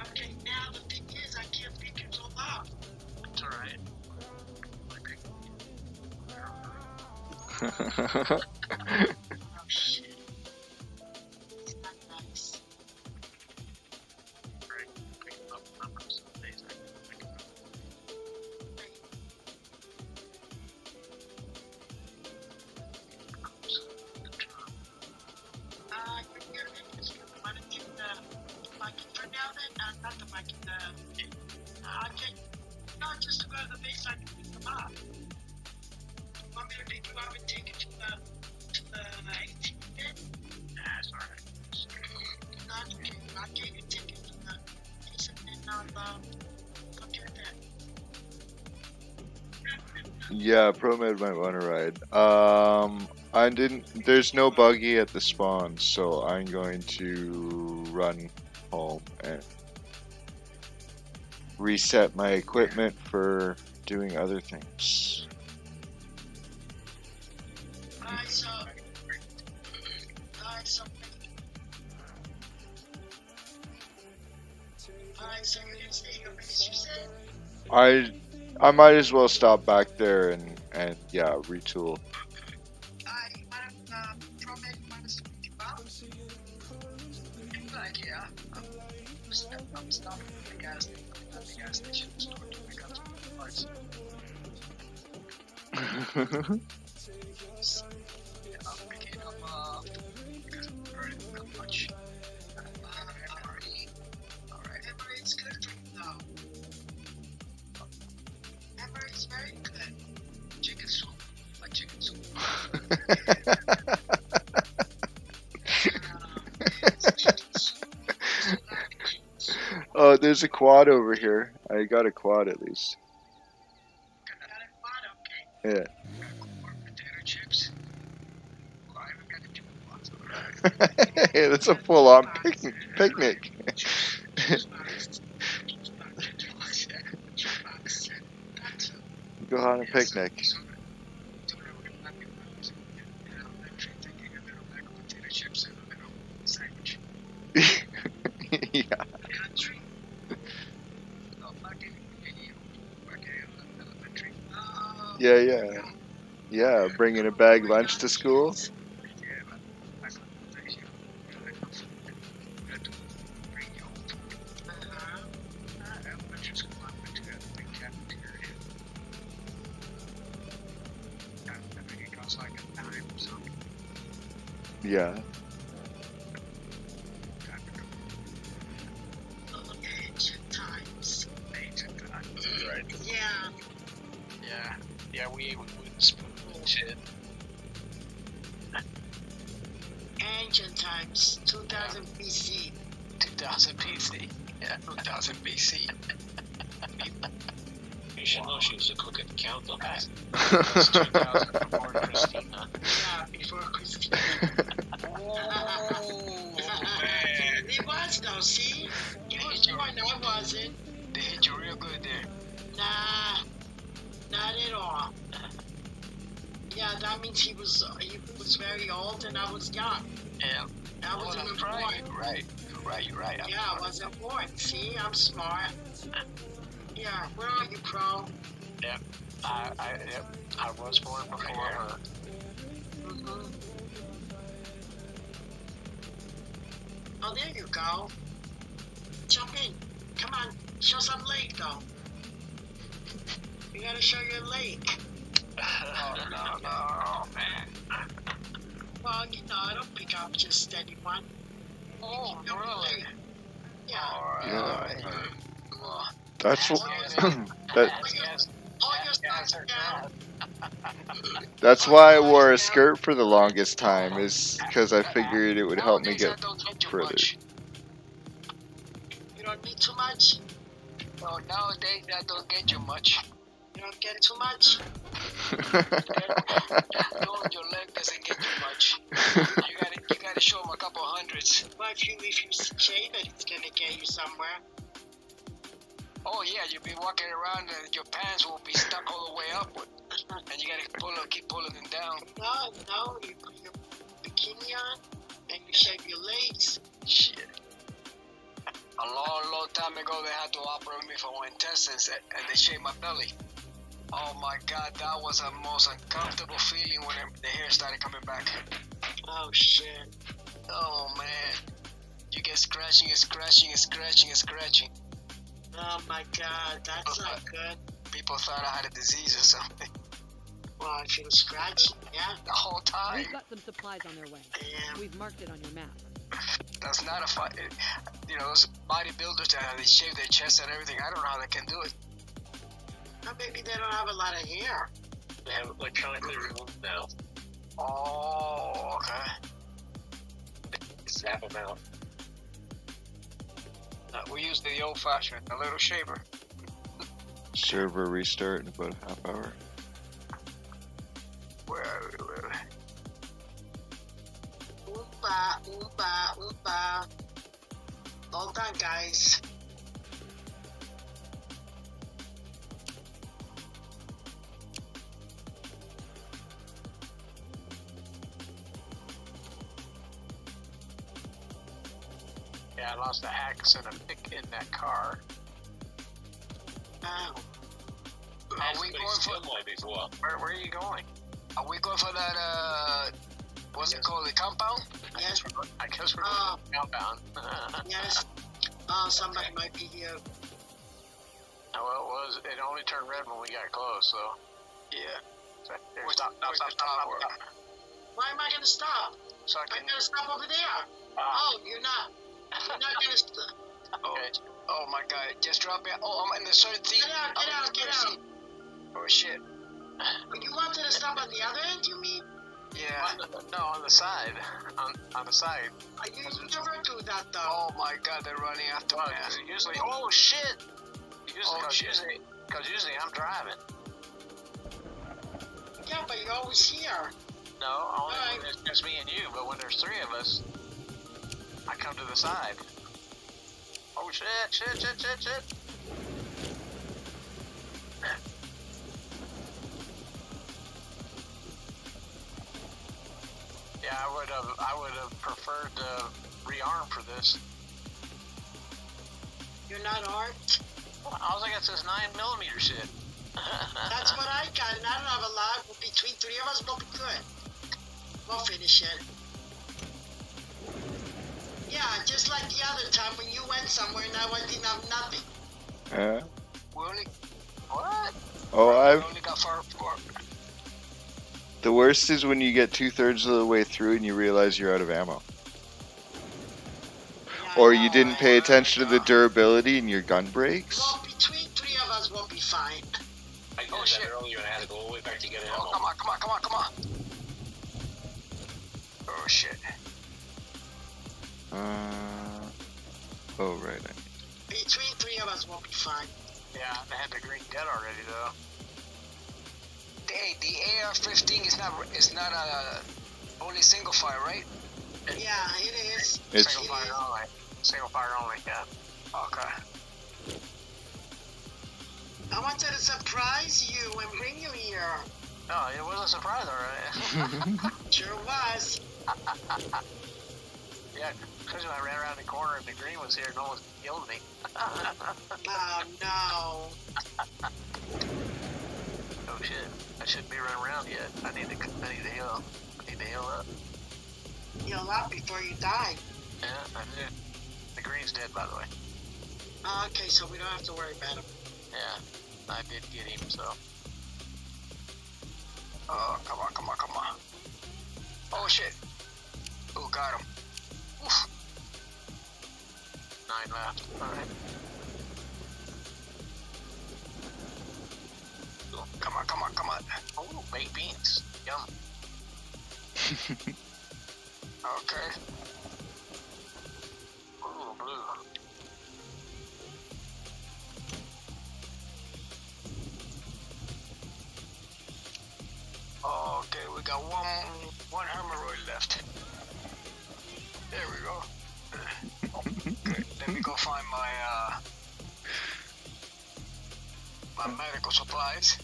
Okay, now the thing is, I can't pick it all up. It's alright. Like, Oh ProMed want to ride. Um I didn't there's no buggy at the spawn, so I'm going to run home and reset my equipment for doing other things. I I might as well stop back there and yeah, retool. Oh, there's a quad over here. I got a quad at least. Yeah. Potato chips. Well, I haven't got the chicken box. hey, that's a full-on picnic. picnic. Go on a picnic. yeah. Yeah, yeah. Yeah, bringing a bag lunch to school. I, I, yep, I was born before her. hmm Oh, there you go. Jump in. Come on, show some leg though. You gotta show your leg. Oh, no, no, man. Well, you know, I don't pick up just anyone. Oh, You know, really? like- Yeah. All right. Yeah. All right. That's what. that, All your stuff's down. That's why I wore a skirt for the longest time. Is because I figured it would help me get I don't get too further. You don't need too much. Well, nowadays I don't get you much. You don't get too much. No, your leg doesn't get you much. You gotta, you gotta show him a couple hundreds. But if you if you shave it, it's gonna get you somewhere. Oh yeah, you'll be walking around and your pants will be stuck all the way upward, and you gotta pull them, keep pulling them down. No, no, you put your bikini on and you shave your legs. Shit. A long, long time ago, they had to operate me for my intestines, and and they shaved my belly. Oh my God, that was the most uncomfortable feeling when the hair started coming back. Oh shit. Oh man, you get scratching and scratching and scratching and scratching. Oh my god, that's not uh, good. People thought I had a disease or something. Well, if you scratch, yeah, The whole time. We've got some supplies on their way. damn. We've marked it on your map. That's not a fight. You know, those bodybuilders that they shave their chest and everything. I don't know how they can do it. Or maybe they don't have a lot of hair. They have it electronically removed now. Oh, okay. Zap them out. Uh, we use the old-fashioned, a little shaver. Server restart in about a half hour. Where are we? Where are we? Oompa, oompa, oompa. All done, guys. Yeah, I lost the axe and a pick in that car. Ow. Are we going for? before. Where, where are you going? Are we going for that? Uh, what's it called? The compound? I guess we're, I guess we're going outbound. Yes. Oh, somebody might be here. well, it was. It only turned red when we got close. So. Yeah. so Where's stop, stop, where's stop, stop. Why am I gonna stop? So I I'm gonna stop over there. Ah, Oh, you're not. You're not gonna stop. Oh, okay. oh my God! Just drop it. Oh, I'm in the third thing. Get out, get out, get out. seat. Oh shit! on the other end, you mean? Yeah. No, on the side. On, on the side. I you never do that though. Oh my god, they're running after Well, me. usually, oh shit! Usually, Oh, cause shit. usually, cause usually I'm driving. Yeah, but you're always here. No, only when it's just me and you. But when there's three of us, I come to the side. Oh shit! Shit! Shit! Shit! Shit! Yeah, I would have. I would have preferred to rearm for this. You're not armed. All I got is nine millimeter shit. That's what I got, and I don't have a lot. Between three of us, we'll be good. We'll finish it. Yeah, just like the other time when you went somewhere and I didn't have nothing. Yeah. We only, What? Oh, I've only got far. far. the worst is when you get two thirds of the way through and you realize you're out of ammo, Yeah, or you didn't pay attention to the durability and your gun breaks. Well, between three of us, we'll be fine. I did Oh, that shit. earlier and I had to go all the way back to get Oh, ammo. come on, come on, come on, come on. Oh shit. Uh, oh right. I- Between three of us, we'll be fine. Yeah, they had the green gun already though. Hey, the AR-15 is not is not a only single fire, right? Yeah, it is. It's Single fire only. Single fire only. Yeah. Okay. I wanted to surprise you and bring you here. No, it was a surprise, alright. Sure was. yeah, when I ran around the corner and the green was here, no one killed me. Oh no. oh shit! I shouldn't be running around yet. I need to. I need to heal. I need to heal up. You'll up before you die. Yeah, I did. The green's dead, by the way. Oh, okay, so we don't have to worry about him. Yeah, I did get him. So Oh, come on, come on, come on. Oh shit. Oh, got him. Oof. Nine left. All right. Oh, come on, come on, come on. Oh, baked beans. Yum. Okay. Ooh, blue. Okay, we got one one hemorrhoid left. There we go. Let me go find my uh my medical supplies.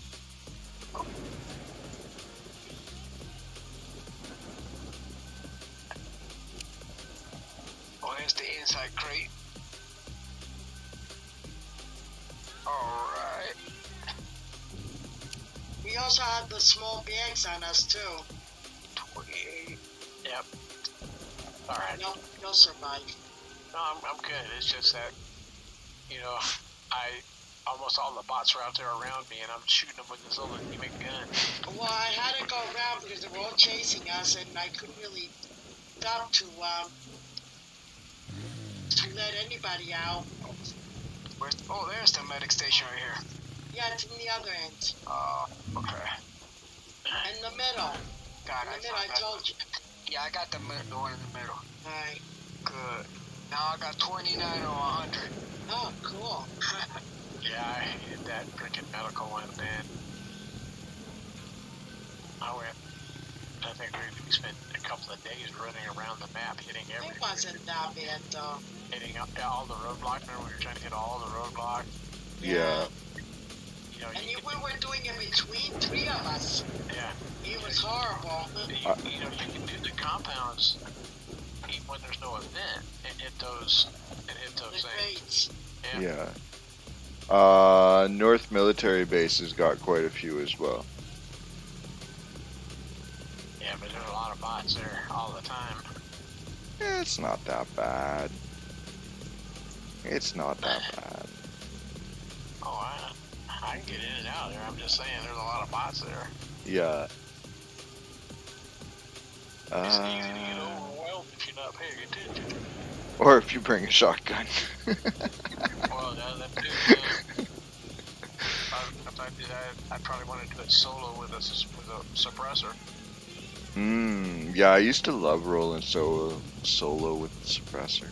Oh, here's the inside crate. Alright. We also have the small bags on us too. 28. Yep. All right. You'll, you'll survive. No, I'm, I'm good. It's just that, you know, I almost all the bots are out there around me, and I'm shooting them with this little anemic gun. Well, I had to go around because they were all chasing us, and I couldn't really stop to um to let anybody out. Where's, oh, there's the medic station right here. Yeah, it's in the other end, Uh, okay. in the middle. God, In I the middle, I told you. Yeah, I got the, the one in the middle. All right. Good. Now I got 29 or 100. Oh, cool. Yeah, I hated that freaking medical one, man. I went. I think we we spent a couple of days running around the map, hitting everything. It wasn't that bad though. hitting up- all the roadblocks. Remember, we were trying to hit all the roadblocks. Yeah. You know, And you you, we were doing it between three of us. yeah. It was horrible. You, you know, you can do the compounds even when there's no event and hit those and hit The those things. grades. Yeah. Uh, North Military bases got quite a few as well. Yeah, but there's a lot of bots there all the time. It's not that bad. It's not that bad. Oh, I, I can get in and out of there. I'm just saying, there's a lot of bots there. Yeah. It's easy to get Uh, overwhelmed if you're not paying attention. or if you bring a shotgun. Well, that, that too. yeah. If I, I did that, I probably want to do it solo with a with a suppressor. Mmm. Yeah, I used to love rolling solo solo with the suppressor.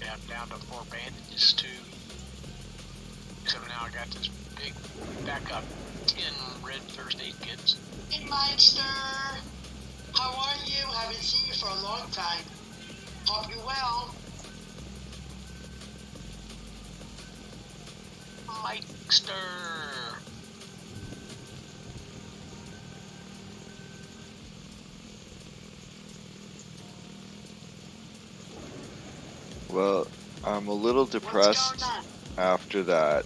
Yeah, I'm down to four bandages too. Except now I got this big backup Meister. How are you? Haven't seen you for a long time. Hope you well. Mikester. Well, I'm a little depressed after that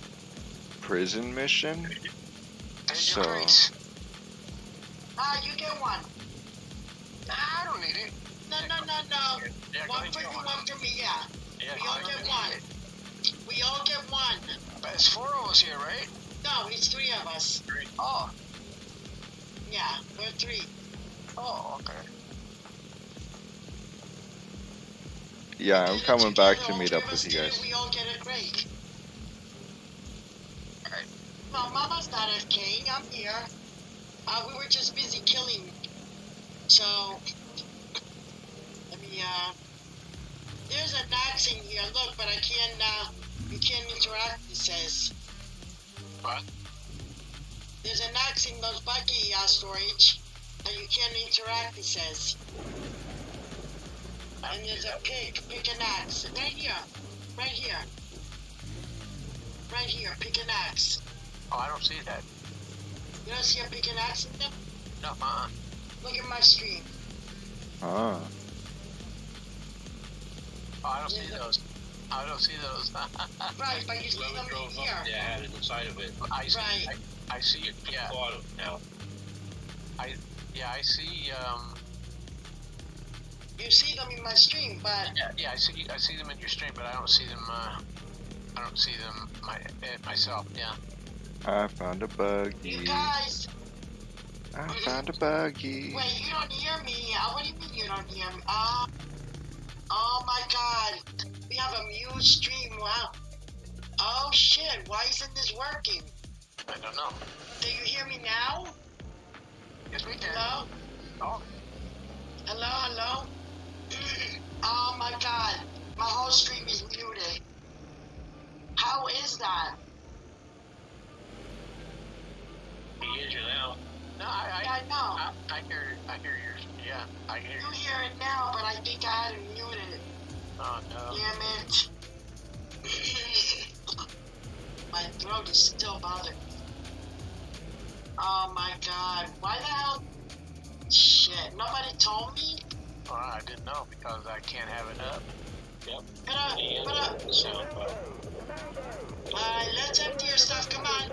prison mission. So-. Ah, you get one. Nah, I don't need it. No, no, no, no. Yeah, One ahead, for you, go one for me, yeah. Yeah, We all get one. We all get one. But it's four of us here, right? No, it's three of us. Oh, Yeah, we're three. oh, okay. Yeah, I'm coming back to meet up with you guys. We all get a break. Alright. No, Mama's not FKing. I'm here. Uh, we were just busy killing. So, let me, uh, there's a in here. Look, but I can't, uh, you can't interact, it says. What? There's a Nox in those buggy, uh, storage. And you can't interact, it says. And there's a pick, pick an axe. Right here. Right here. Right here, pick an axe. Oh, I don't see that. You don't see a pick an axe them? No, uh, Look at my stream. Ah, oh, I don't see those. I don't see those. Right, but you see them drove in up, here. yeah, had it inside of it. I see. Right. I, I see it. Yeah, Bought it now. yeah. I see. Um. You see them in my stream, but Yeah, yeah. I see. I see them in your stream, but I don't see them. Uh, I don't see them my eh, myself. Yeah. I found a buggy. you buggy. guys, I found a buggy. wait, you don't hear me. Uh, what do you mean you don't hear me? Uh, oh my god. We have a mute stream. Wow. Oh shit, why isn't this working? I don't know. Do you hear me now? Yes, we can. Hello? Oh, Hello, hello? oh my god, my whole stream is muted. How is that? He hears you now. no, I, Yeah, I, I know. I, I hear. I hear yours. Yeah, I hear. You hear it now, but I think I had it muted. Oh no. Damn it. my throat is still bothering me. Oh my god, why the hell? Shit, nobody told me? Well, I didn't know because I can't have it up. Put up, uh, And put up. Uh, the. Alright, let's empty your stuff, come on.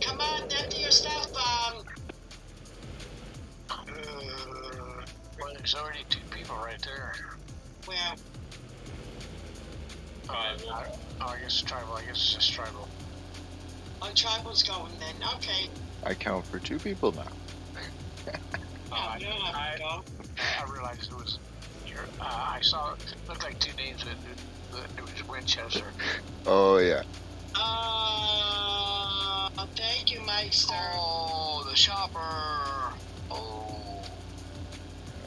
Come on, empty your stuff, um. Uh, well, there's already two people right there. Where? Oh, Tribal. I, oh, I guess it's tribal. I guess it's just tribal. Oh, tribal's going then. Okay. I count for two people now. Oh, I, you I. I realized it was. Your, uh, I saw it looked like two names. It, it, it was Winchester. Oh yeah. Uh, thank you, Meister. Oh, the shopper. Oh,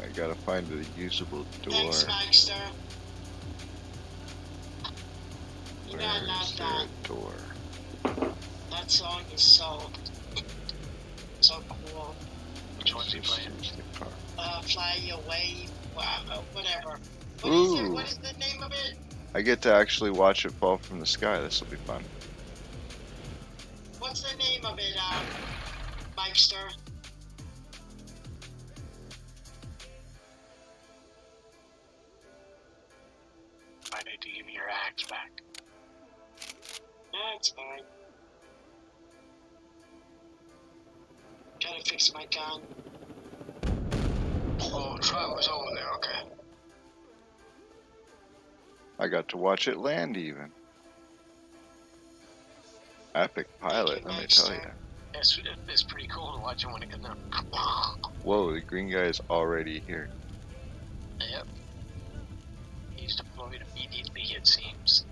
I gotta find a usable door. Thanks, Meister. You Where know, not is that. a door? That song is so, so cool. Which one's he playing? This is the. Uh, fly away, wow, uh, whatever. What is it? Ooh. What is the name of it? I get to actually watch it fall from the sky. This will be fun. What's the name of it, um, Meister? I need to give you your axe back. That's fine. Gotta fix my gun. oh, tribal's over there. Okay. I got to watch it land even epic pilot, let me tell you. It's, it's pretty cool to watch him when it gets down. Whoa, the green guy is already here. Yep. He's deployed immediately, it seems.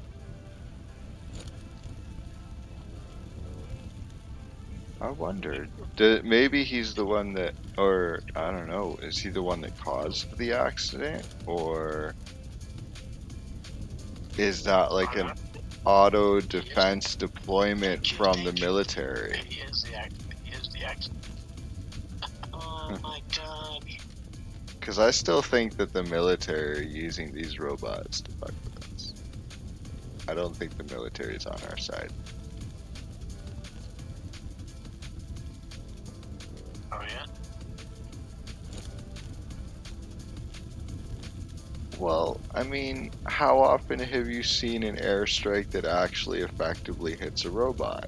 I wonder. Did, maybe he's the one that, or I don't know, is he the one that caused the accident? Or is that like an auto defense deployment from the military? He is the act. He is the act. Oh my god. Because I still think that the military are using these robots to fuck with us. I don't think the military is on our side. Well, I mean, how often have you seen an airstrike that actually effectively hits a robot?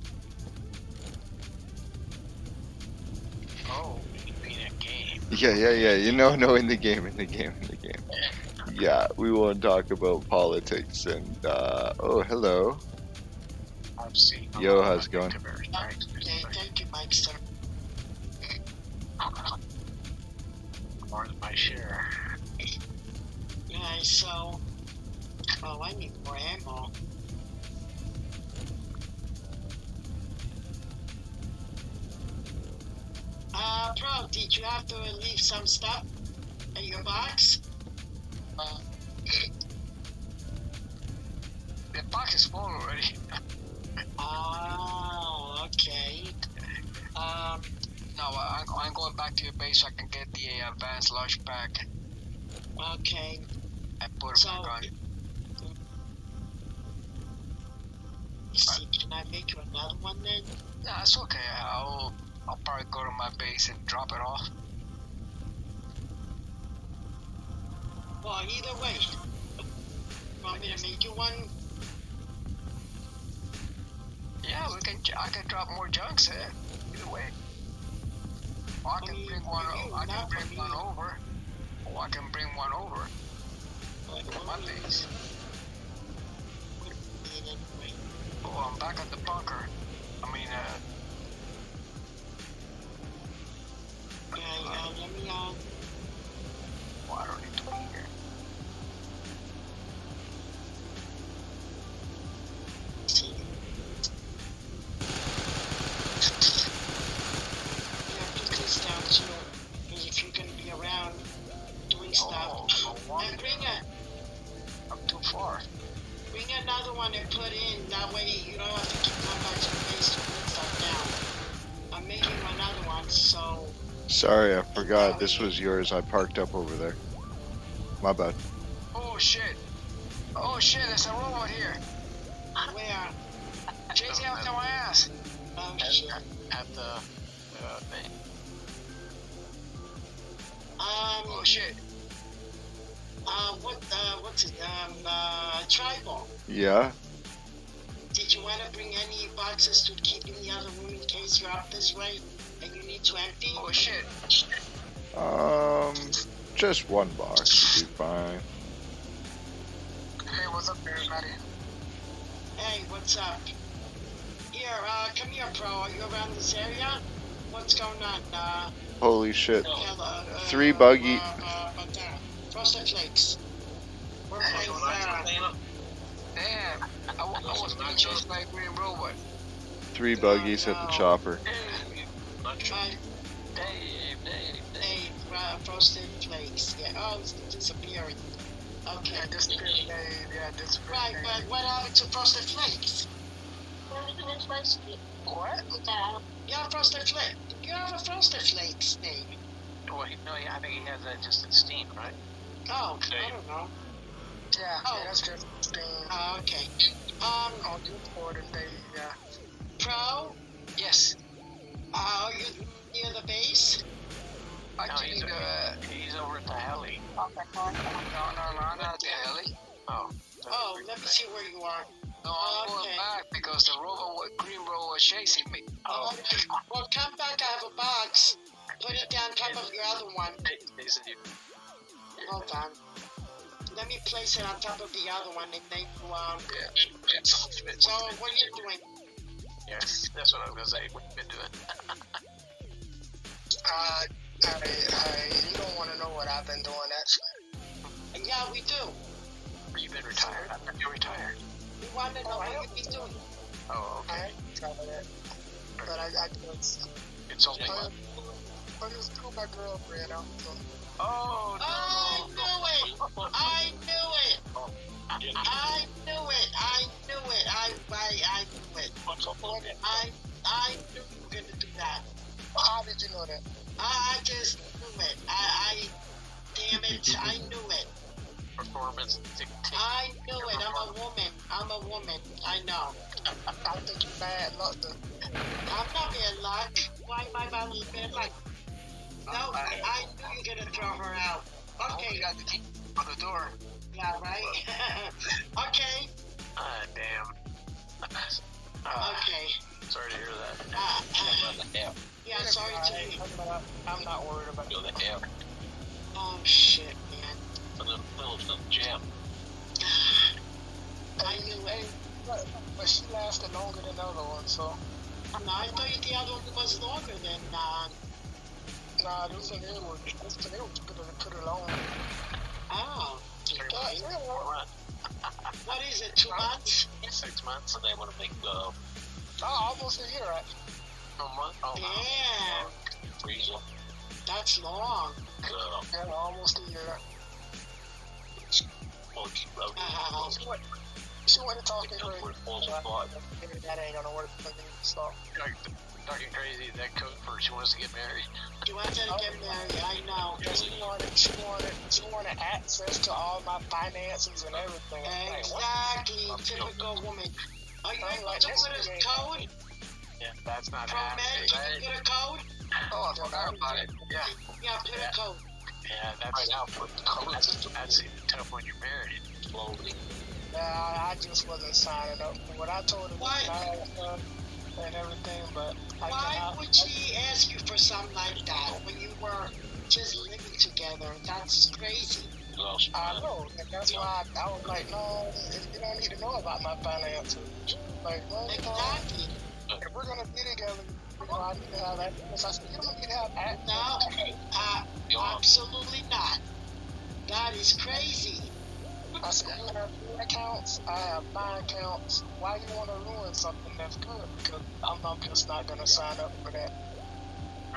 Oh, you mean a game? Yeah, yeah, yeah. You know, no, in the game, in the game, in the game. Yeah, we won't talk about politics and, uh, oh, hello. I've seen. a Yo, lot how's of it going? Okay, thank you, Mikester. More than my share. Yeah, so. Oh, I need more ammo. Uh, bro, did you have to leave some stuff in your box? The box is full already. Oh, okay. Um, No, I'm, I'm going back to your base so I can get the uh, advanced large pack okay. And put So- back on. See, can I make you another one then? Nah, it's okay. I'll I'll probably go to my base and drop it off. Well, either way. Want me to make you one? Yeah, we can. I can drop more junks there. Either way. Or I can I mean, bring one. for you, o- I can bring one over. Or I can bring one over Anyway. Oh, I'm back at the bunker. I mean, uh, Yeah, yeah, let me, uh, well, I don't need to be here. see. I'm too far. bring another one and put in. That way you don't have to keep going back to the base to put stuff down. I'm making another one, so Sorry, I forgot this was yours. I parked up over there. My bad. Oh shit! Oh shit! There's a robot here. where? Chasing after my ass. Oh At, shit. at the uh, thing. Um, Oh shit! Uh, what, uh, what's it, um, uh, tribal. Yeah? Did you want to bring any boxes to keep in the other room in case you're up this way and you need to empty? Oh shit! Um, just one box would be fine. Hey, what's up, there, Matty? Hey, what's up? Here, uh, come here, bro. Are you around this area? What's going on? Uh, Holy shit. hello, uh, Three buggy- Uh, uh, but, uh, Frosted Flakes. We're playing, uh, Damn! I, I was being chased by a green robot. Three buggies at the chopper. Lunch. uh, Dave, Dave, Dave. uh, Frosted Flakes. Yeah, oh, it's disappearing. Okay. Yeah, this yeah, yeah, this Right, but what happened to Frosted Flakes? What? Yeah, Frosted Flakes. You have a Frosted Flakes name. Well, he, no, I think he has that just in Steam, right? Oh, Okay. I don't know. Yeah, Oh. yeah, that's just thing. Oh, okay. Um, I'll do for if they, yeah. Pro, Yes. uh, are you near the base? No, Actually, he's, the, he's over at the heli. no, no, no, I'm not at the heli. Oh. Oh, let me see where you are. No, I'm going back because the robot, green robot was chasing me. Oh, okay. Well, come back. I have a box. Put it down top of your other one. He's in you. Hold on. Let me place it on top of the other one and then you, um, Yeah. so what are you doing? Yes, that's what I was gonna say. What you been doing? Uh, I, I, you don't want to know what I've been doing. That's Yeah, we do. You've been retired. You retired. We want to know what you've been doing. Oh, okay. I that. but I, I just, It's only I, one. I just threw my girlfriend out. So. Oh, I knew it. I knew it. I knew it. I knew it. I I I knew it. I I knew you were gonna do that. How did you know that? I, I just knew it. I, I damn it. I knew it. Performance dictates. I knew it. I'm a woman. I'm a woman. I know. I think you bad luck. I'm not being luck. Why am I about to luck? No, I, I knew you were gonna throw her out. Okay, you got the key on the door. yeah, right. okay, Ah, damn. Ah, okay. sorry to hear that. Uh, uh, Yeah. yeah, sorry to. I'm not, I'm not worried about Feel the air. Oh shit, man. A little, little, little jam. I knew it. But, but she lasted longer than the other one, so. No, I thought the other one was longer than. Uh, Nah, this one here was, this one here was pretty, pretty long. oh, Yeah, okay. yeah, well, Run. What is it? Two months? Six months, and they want to make uh, oh, almost a year, right? a month. Oh, Damn, freezer. that's long. Uh, Yeah, almost a year. Uh, She went, she went to talking Because crazy. we're falls apart. Maybe that ain't gonna work for me, so. Talking, talking crazy. That code for she wants to get married. Do you want to get married? I know. She wanted, she wanted, she wanted access to all my finances and everything. Like. Exactly, typical woman. Are you able like, to put a code? Yeah, that's not Pro happening. Med, you can get a code? Oh, I forgot about it. Yeah, Yeah, put Yeah. a code. yeah, that's right now put the code. That's, that's even tough when you're married. Slowly. Yeah, I I just wasn't signing up for what I told? I had done and everything, but I Why cannot. would she ask you for something like that when you were just living together? That's crazy. Well, I know, and that's why I, I was like, no, you don't need to know about my finances. Like, well, you know, Exactly. if we're gonna be together, you know, I need to have access. I said, you don't need to have access. No, uh, absolutely not. That is crazy. I said, you have your accounts, I have my accounts. Why you want to ruin something that's good? Because I'm, I'm just not gonna sign up for that.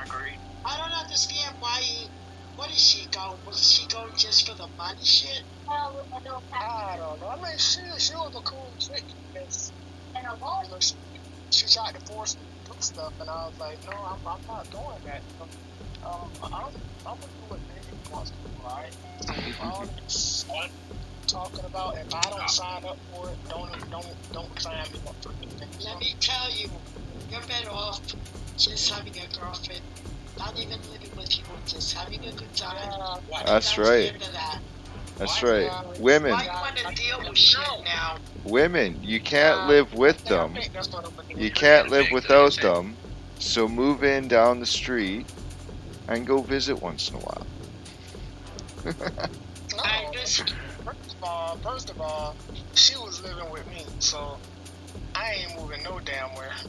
agreed. I don't understand why. He, what is she going? Was she going just for the money shit? I don't know. I mean, she she was a cool chick. And Because, you know, she, she tried to force me to do stuff, and I was like, no, I'm, I'm not doing that. Um, I'm, I'm gonna do what David wants to do, alright? All this talking about if I don't sign up for it, don't don't don't sign me up for it. Let me tell you, you're better off just having a girlfriend, not even living with you, just having a good time. Yeah, That's right. that. That's Why- right. Women, Why you want to deal with shit now? women, you can't Uh, live with them. think that's what I'm gonna You can't live without them. So move in down the street and go visit once in a while. I just, First of all, first of all, she was living with me, so I ain't moving no damn where.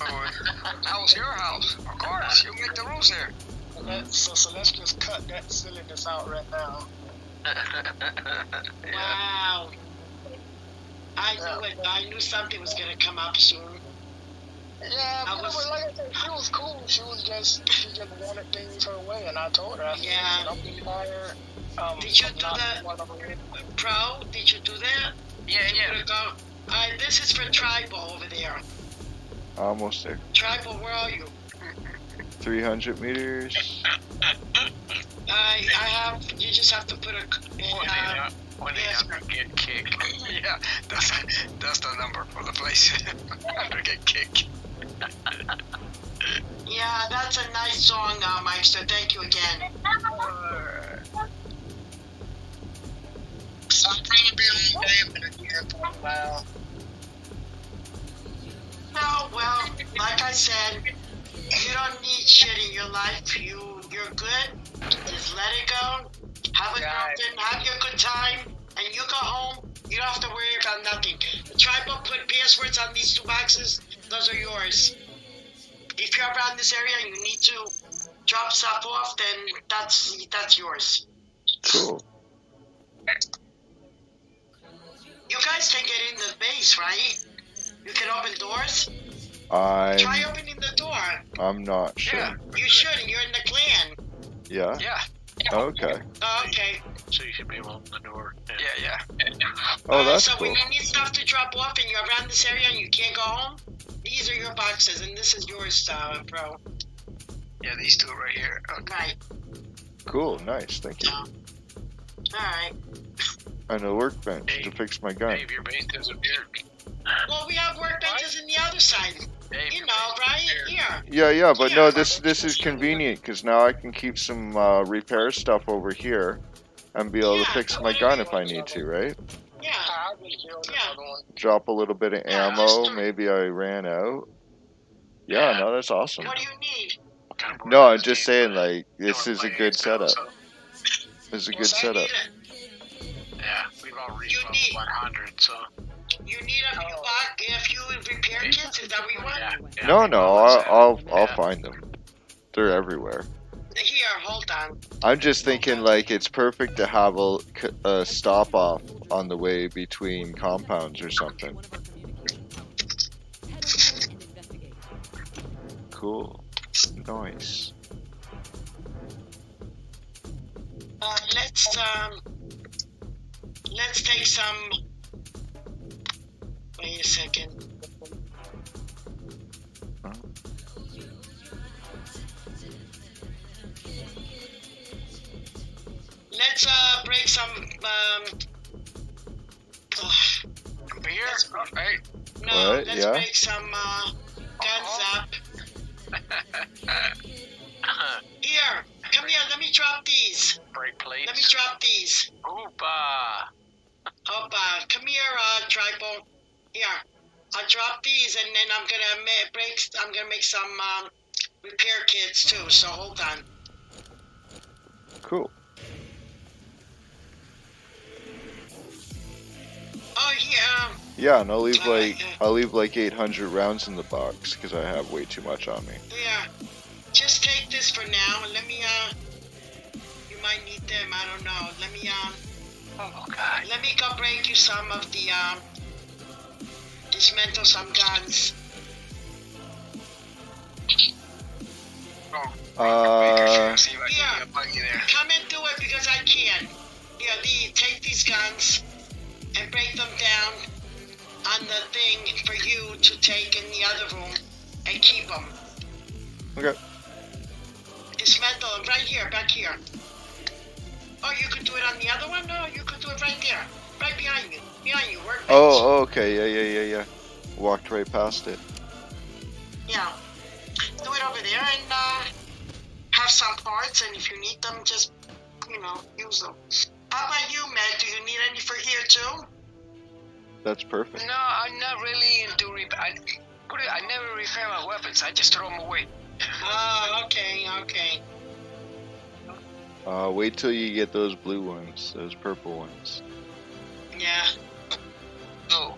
Uh, that was your house. Of course. You make the rules here. And that- so, so let's just cut that silliness out right now. wow. I knew it. I knew something was gonna come up soon. Yeah, I but was- like I said, she was cool. She was just, she just wanted things her way, and I told her, I said, Yeah. I'm tired. Um, Did you do not that? one of them. Pro, did you do that? Yeah, Did you go? Alright, this is for tribal over there. Almost there. Tribal, where are you? 300 meters. I I have. You just have to put a. When Uh, they, uh, when they yes. ever get kicked. Yeah, that's that's the number for the place. After get kicked. Yeah, that's a nice song, uh, So Thank you again. I'm trying to be on game again for a while. No, well, like I said, you don't need shit in your life. You you're good. Just let it go. Have a Right. girlfriend. Have your good time, and you go home. You don't have to worry about nothing. The tribal put passwords on these two boxes. Those are yours. If you're around this area and you need to drop stuff off, then that's that's yours. Cool. You guys can get in the base, right? You can open doors. I'm Try opening the door. I'm not sure. Yeah. You should. You're in the clan. Yeah. Yeah. Okay. Oh, okay. So you should be able to open the door. Yeah. Yeah, yeah. Oh, Uh, that's so cool. when you need stuff to drop off and you're around this area and you can't go home, these are your boxes and this is yours, uh, bro. Yeah, these two right here. Okay. Right. Cool. Nice. Thank you. All right. And a workbench to fix my gun. Dave, your base disappeared. Well, we have workbenches in the other side. Dave, You know, right disappeared. here. Yeah, yeah, but no, this this is convenient because now I can keep some uh, repair stuff over here and be able to fix my gun if I need to, right? Yeah. I just killed Yeah. another one. Drop a little bit of Yeah, ammo. just Maybe I ran out. Yeah, Yeah. no, that's awesome. What do you need? Kind of No, I'm just this saying, game, like, this is a good setup. so, This is a good I setup. Yeah, we've all reached You level need- 100, so. You need a few box, a few repair kits. Is that what you want? Yeah, yeah, No, no, I'll. I'll, I'll find them. They're everywhere. Here, hold on. I'm just thinking like it's perfect to have a stop off on the way between compounds or something. One of our communications towers. Head over there and investigate. Cool. Nice. Uh, let's um, let's take some. Wait a second. Let's uh break some um. ugh, Beer? Right? no, What? let's Yeah? break some uh, guns up. Here, come here. Let me drop these. Break plates. Let me drop these. Oopa! Oh, uh, come here, uh, tribal. Here, I'll drop these, and then I'm gonna ma- break. I'm gonna make some um, repair kits too. So hold on. Cool. Oh yeah. Yeah, and I'll leave like I'll leave like 800 rounds in the box because I have way too much on me. Yeah. Just take this for now, and let me. Uh, you might need them. I don't know. Let me. Um. Oh, God. Let me go break you some of the. Um. Dismantle some guns. Uh, See if I can Yeah. get a buggy there. Come and do it because I can. Yeah, Lee, take these guns and break them down on the thing for you to take in the other room and keep them. Okay. Dismantle them right here, back here. Oh, you could do it on the other one? No, you could do it right there. Right behind you. Behind you, workbench. oh, okay, yeah, yeah, yeah, yeah. Walked right past it. Yeah. Do it over there and uh, have some parts, and if you need them, just, you know, use them. How about you, Matt? Do you need any for here, too? That's perfect. No, I'm not really into repair. I, I never repair my weapons. I just throw them away. Oh, okay, okay. Uh, wait till you get those blue ones, those purple ones. Yeah. Oh,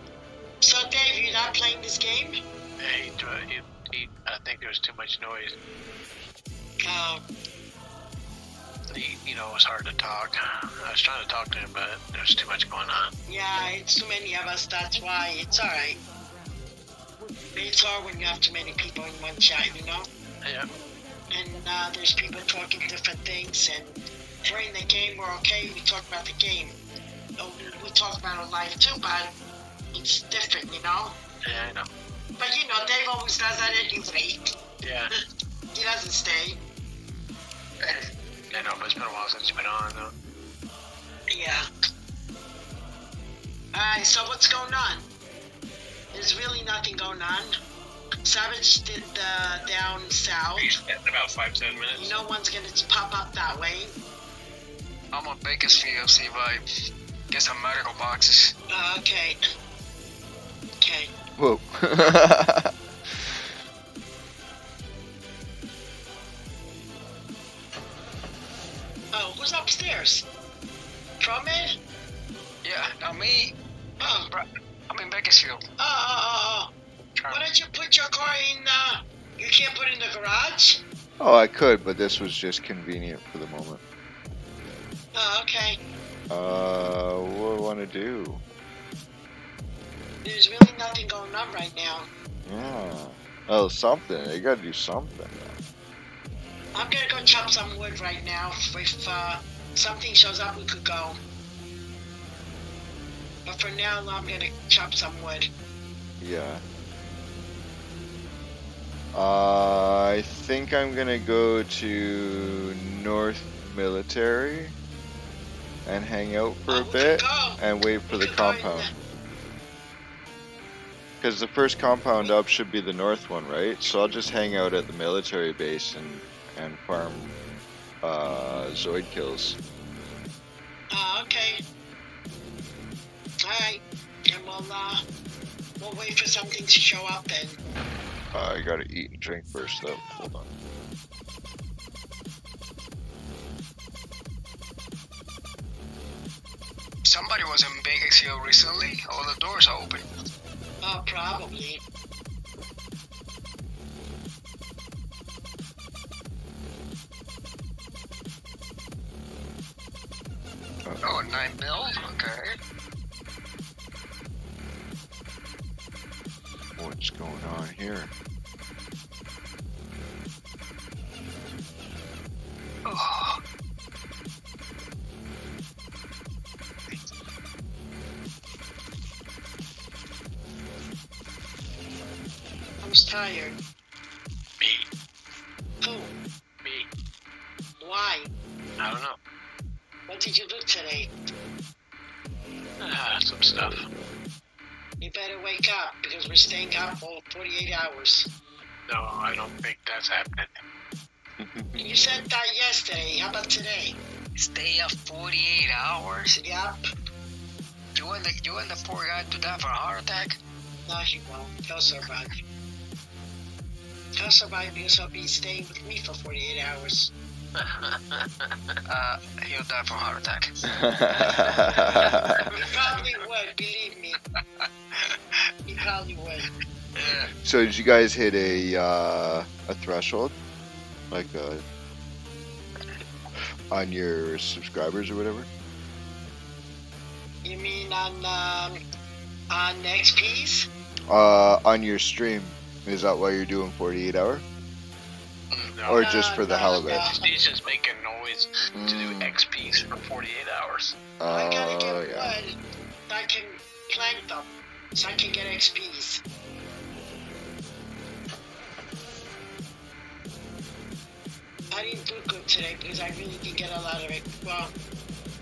So, Dave, you're not playing this game? Yeah, he, dr- he, he, I think there's too much noise. Uh, He, you know, it was hard to talk. I was trying to talk to him, but there was too much going on. yeah, it's too many of us, that's why. It's alright. It's hard when you have too many people in one chat, you know? Yeah. And uh, there's people talking different things, and during the game, we're okay, we talk about the game. Uh, we- We talk about our life too, but it's different, you know? Yeah, I know. But you know, Dave always does that anyway. Yeah, He doesn't stay. I know, but it's been a while since you've been on, though. Yeah. Alright, so what's going on? There's really nothing going on. Savage did the down south. In about five, ten minutes. No one's gonna pop up that way. I'm on Bakersfield. See if I get some medical boxes. Uh, okay. Okay. Whoa. Oh, who's upstairs? Promed? Yeah, now me. Oh, I'm, I'm in Bakersfield. oh, oh, oh, oh. Why don't you put your car in, uh, you can't put it in the garage? oh, I could, but this was just convenient for the moment. Oh, okay. Uh, what do I want to do? There's really nothing going on right now. Yeah. Oh, something. They gotta do something. I'm gonna go chop some wood right now. If uh, something shows up, we could go. But for now, I'm gonna chop some wood. Yeah. Uh, I think I'm gonna go to North Military and hang out for Oh, a bit and wait for We the could go in compound. Because the first compound up should be the north one, right? So I'll just hang out at the military base and, and farm uh, Zoid kills. Uh, okay. Alright. And we'll, uh, we'll wait for something to show up then. Uh, I gotta eat and drink first, though. Hold on. Somebody was in Bakersfield recently. All the doors are open. Oh, probably. Oh, nine mil? Okay. What's going on here? Oh, Who's tired? Me. Who? Me. Why? I don't know. What did you do today? Ah, some stuff. You better wake up because we're staying up for 48 hours. No, I don't think that's happening. You said that yesterday. How about today? stay up 48 hours? Yup. You want the you want the poor guy to die for a heart attack? No, he won't. He'll survive. He'll survive because he'll be staying with me for 48 hours. Uh, he'll die from a heart attack. He probably would, believe me. He probably would. Yeah. so did you guys hit a uh, a threshold, like uh, on your subscribers or whatever? You mean on um, on XP's? Uh, on your stream, is that why you're doing 48 hour, No, or just for the no, hell of it? no. he's just making noise to do Mm. XPs for 48 hours. I gotta Oh get yeah. wood I can plant them so I can get XP's. I didn't do good today because I really didn't get a lot of it. Well,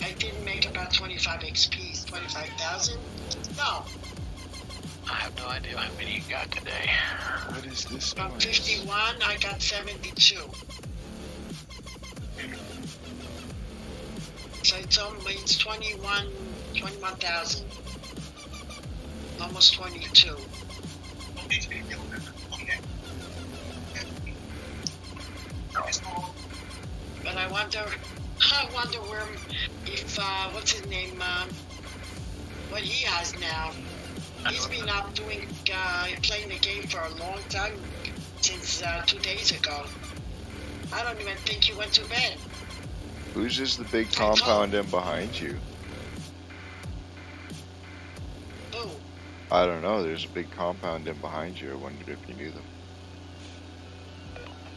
I didn't make about 25 XP's, 25,000. No, I have no idea how many you got today. What is this from noise? 51, I got 72. So it's only it's 21, 21,000. Almost 22. But I wonder, I wonder where, if, uh, what's his name, um, what he has now. He's been up doing, uh, playing the game for a long time, since uh, two days ago. I don't even think he went to bed. Who's is the big compound in behind you? Who? I don't know. There's a big compound in behind you. I wondered if you knew them.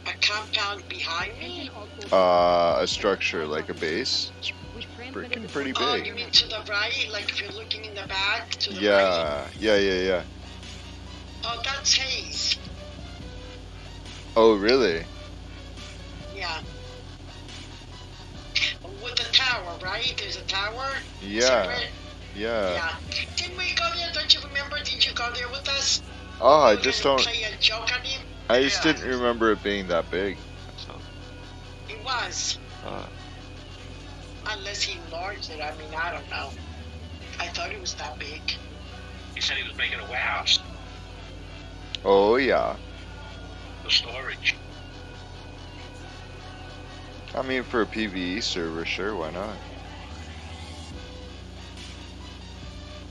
A compound behind me? Uh, a structure like a base. Freaking pretty Oh, you big. mean to the right? Like if you're looking in the back, to the right? Yeah, yeah, yeah, yeah. Oh, that's Hayes. Oh, really? Yeah. With the tower, right? There's a tower? Yeah, Separate? yeah. Yeah. Didn't we go there? Don't you remember? Didn't you go there with us? Oh, I just don't. Play a joke on him? I just Yeah. didn't remember it being that big. It was. uh, Unless he enlarged it. I mean, I don't know. I thought it was that big. He said he was making a warehouse oh yeah. for storage. I mean, for a PVE server, sure, why not?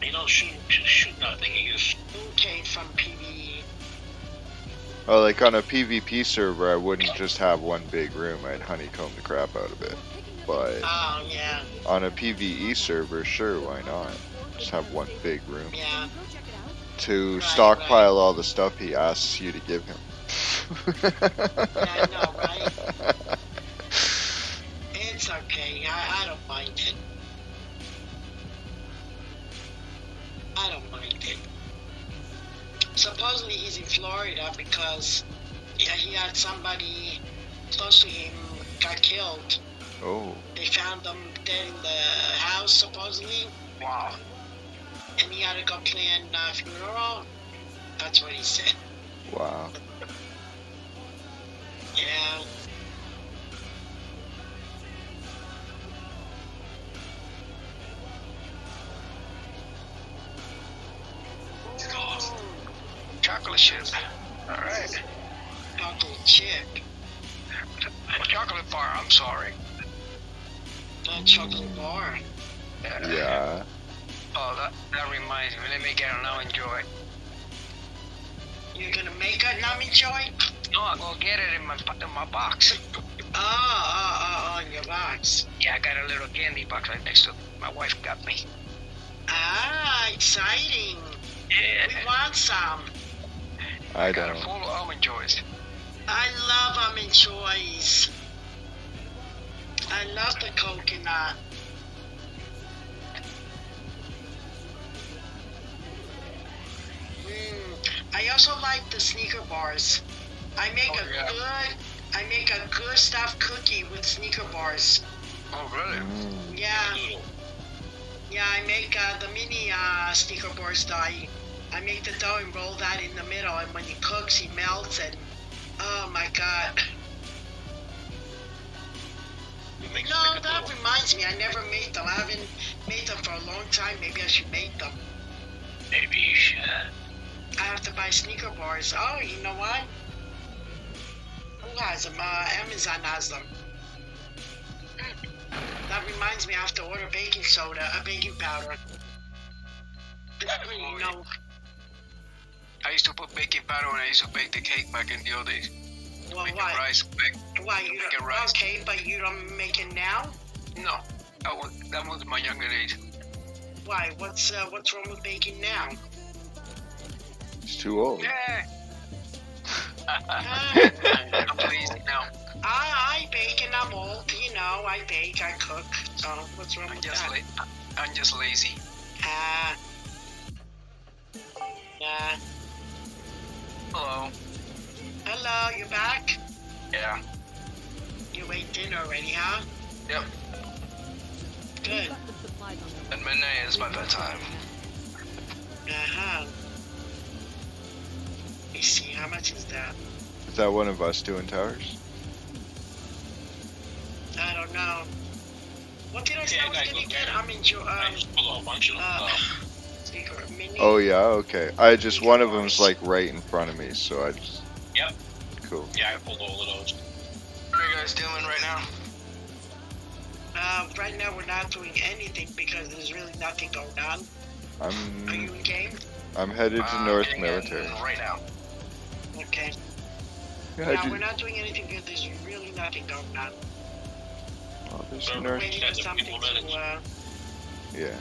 You don't shoot, shoot nothing. You just Who came from PvE? Oh, like on a PvP server, I wouldn't just have one big room. I'd honeycomb the crap out of it. But Oh, yeah. on a PVE server, sure, why not? Just have one big room. Yeah. to Right, stockpile all the stuff he asks you to give him. I know, right? It's okay. I, I don't mind it. I don't mind it. Supposedly he's in Florida because yeah, he had somebody close to him got killed. Oh, They found them dead in the house supposedly, Wow. and he had to go plan uh, funeral. That's what he said. wow. Yeah. Chocolate chip. All right. Chocolate chip. Chocolate bar. I'm sorry. Not chocolate bar. Yeah. Oh, that, that reminds me. Let me get it now. Enjoy. You're gonna make a nummy joy? No, I'll go get it in my in my box. Ah, ah, ah, oh, oh, oh, on your box. Yeah, I got a little candy box right next to my wife got me. Ah, exciting. Yeah. We want some. I got a don't. full of almond joys. I love almond joys. I love the coconut. Mm. I also like the sneaker bars. I make Oh, a yeah. good, I make a good stuffed cookie with sneaker bars. Oh, really? Mm. Yeah. Yeah, I make uh, the mini uh, sneaker bars dough. I, I make the dough and roll that in the middle, and when it cooks, it melts, and oh my god. No, that reminds me, I never made them. I haven't made them for a long time. Maybe I should make them. Maybe you should. I have to buy sneaker bars. Oh, you know what? Who has them? Uh, Amazon has them. That reminds me, I have to order baking soda, a baking powder. know, I used to put baking powder when I used to bake the cake back in the old days. Well, Make what? rice. Bake. Why you Make don't, it rice. okay, but you don't make it now? No, that was that was my younger age. Why? What's uh, what's wrong with baking now? It's too old. Yeah, Uh, I'm lazy now. I, I bake and I'm old, you know. I bake, I cook. So what's wrong I'm with just that? la- I'm just lazy. Ah. yeah. Hello. Hello, you back? Yeah. You ate dinner already, huh? Yep. Good. Got the supplies At midnight is my bedtime. Uh huh. Let me see, how much is that? Is that one of us doing towers? I don't know. What did I say Yeah, I was gonna get? at. I'm in jo- I um, just pull a bunch of uh, Uh. Oh yeah, okay. I just one of them's like right in front of me, so I just. Yep. Cool. yeah, I pulled all of those. What are you guys doing right now? Uh, right now we're not doing anything because there's really nothing going on. I'm. Are you in game? I'm headed to I'm North Military. Right now. Okay. Yeah, I no, do- we're not doing anything because there's really nothing going on. oh, there's We're North. Waiting for something to uh, Yeah.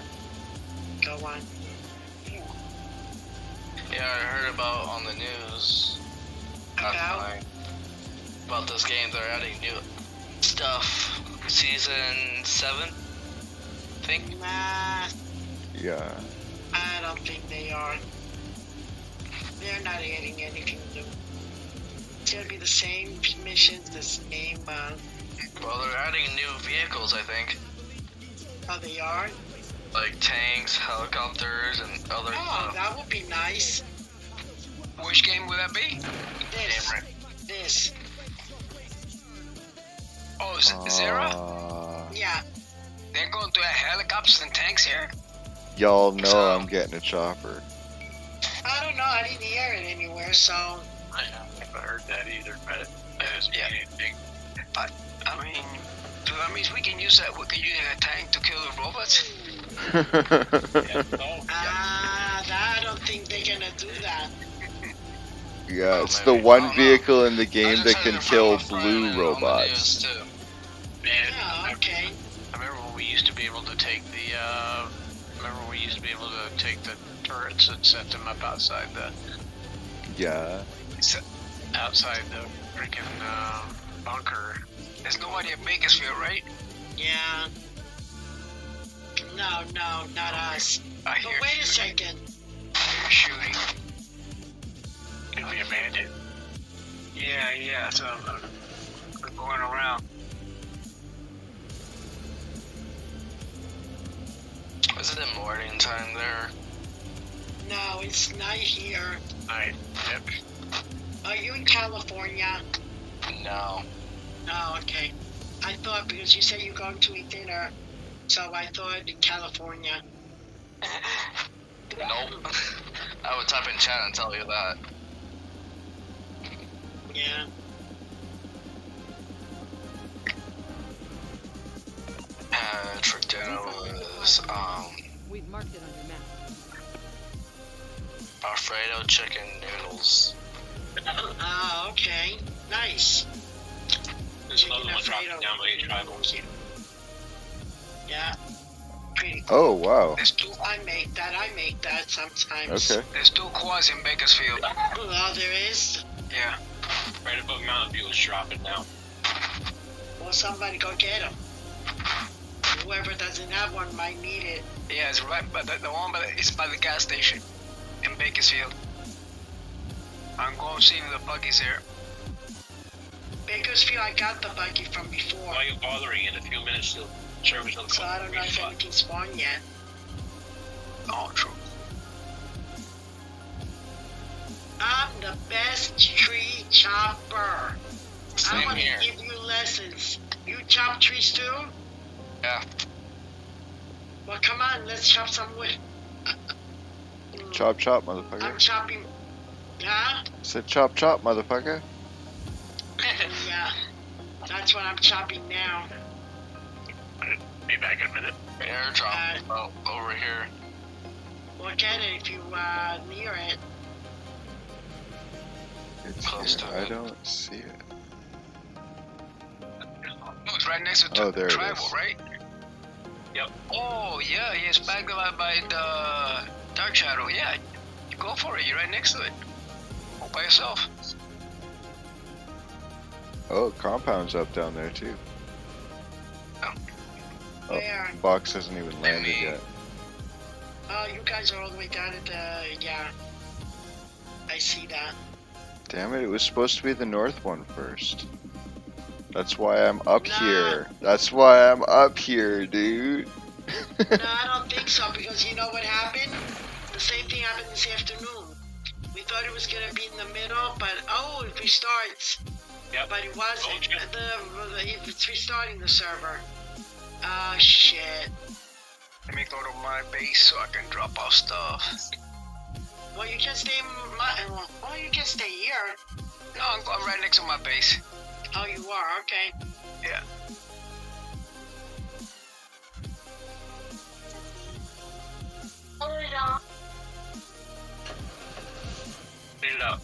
go on. Yeah, I heard about on the news last About? night about this game. They're adding new stuff. Season seven, I think. Nah, Yeah. I don't think they are. They're not adding anything new. It's gonna be the same missions, the same. Uh, Well, they're adding new vehicles. I think, oh, they are. like tanks, helicopters, and other Oh, stuff. that would be nice. Which game would that be? This, Right. this. Oh, Z- Xera? Uh, Yeah. They're going to have helicopters and tanks here. y'all know So- I'm getting a chopper. I don't know. I didn't hear it anywhere, so I haven't heard that either, but that doesn't Yeah. mean anything. I mean, so that means we can use that. We can use a tank to kill the robots. Yeah, no, ah, that, I don't think they're gonna do that. Yeah, Oh, it's the maybe. I one don't know. vehicle in the game that can kill from a friend blue robots. news, too. man. Oh, okay. I remember when we used to be able to take the. Uh, remember when we used to be able to take the turrets and set them up outside the Yeah. outside the freaking uh, bunker. There's nobody at Bakersfield, right? Yeah. No, no, not us. I But hear wait a second. I hear shooting. Could be a bandit. Yeah, yeah. So uh, we're going around. Is it morning time there? No, it's night here. Night. Yep. Are you in California? No. Oh, okay. I thought because you said you're going to eat dinner, so I thought in California. Nope. I would type in chat and tell you that. Yeah. Patrick Dano is um We've marked it on your map. Alfredo chicken noodles. Oh, okay. Nice. Chicken Another one dropping down by your tribal. Yeah. Pretty cool. Oh wow. There's two. I make that. I make that sometimes. Okay. There's two quads in Bakersfield. Well, there is. Yeah. Right above Mountain View is dropping now. Well, somebody go get them. Whoever doesn't have one might need it. Yeah, it's right by the, the one by the, it's by the gas station in Bakersfield. I'm going to see if the buggy's there. Bakersfield, I got the buggy from before, Why are you're bothering, in a few minutes, the servers will so come I don't know if restock. anything's spawned yet. Oh, true. I'm the best tree chopper. I Same want here. to give you lessons. You chop trees too? Yeah. Well, come on, let's chop some wood. Chop chop, motherfucker. I'm chopping. Huh? Said chop chop, motherfucker. Yeah. That's what I'm chopping now. Be back in a minute. Airdrop oh, over here. Look at it if you uh near it. It's Close here. I don't see it. Oh, it's right next to Oh, the there it tribal, is. right? Yep. Oh, yeah, he's back by, by the Dark Shadow. Yeah, go for it. You're right next to it. All by yourself. Oh, compound's up down there too. Oh. Where? Box hasn't even landed me- yet. Oh, you guys are all the way down at the. Yeah. I see that. Damn it, it was supposed to be the north one first. That's why I'm up Nah. here. That's why I'm up here, dude. no, I don't think so because you know what happened? The same thing happened this afternoon. We thought it was gonna be in the middle, but oh, it restarts. Yep. But it wasn't. Told ya. The, the, it's restarting the server. Oh shit. Let me go to my base so I can drop off stuff. Well, you can stay. in My, well, you can stay here. No, I'm, I'm right next to my base. Oh, you are okay. Yeah. Clean it up.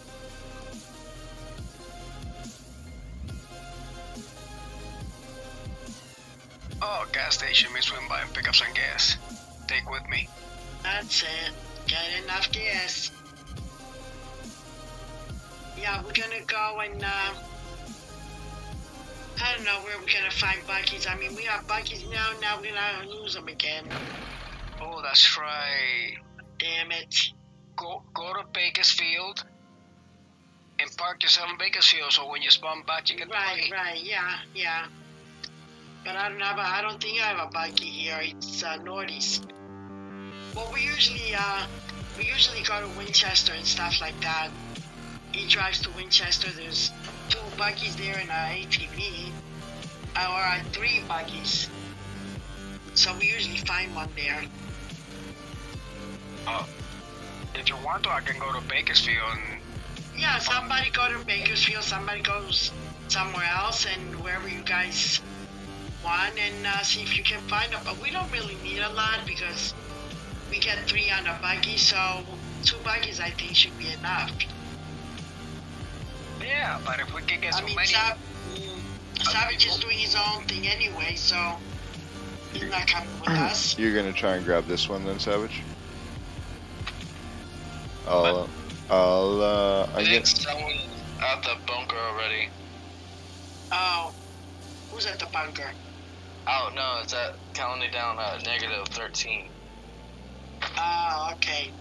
Oh, gas station. Me swim by and pick up some gas. Take with me. That's it. Get enough gas. Yeah, we're gonna go and uh, I don't know where we're gonna find Bucky's. I mean, we have Bucky's now. Now we're gonna lose them again. Oh, that's right. Damn it. Go go to Bakersfield and park yourself in Bakersfield so when you spawn back you the Right, money. right. Yeah, yeah. But I don't have a. I don't think I have a Bucky here. It's uh, Nordy's. Well, we usually uh, we usually go to Winchester and stuff like that. He drives to Winchester. There's two buggies there and a ATV, or uh, three buggies. So we usually find one there. Oh, If you want to, I can go to Bakersfield and Yeah, somebody go to Bakersfield. Somebody goes somewhere else, and wherever you guys want, and uh, see if you can find them. But we don't really need a lot because we get three on a buggy, so two buggies I think should be enough. yeah. But if we can get I so mean, many, Sav- Savage is doing his own thing anyway, so he's not coming with us. You're gonna try and grab this one then, Savage? I'll, I'll, uh, I I think guess, someone at the bunker already. Oh, who's at the bunker? Oh no, it's at counting down at negative 13. Oh, okay.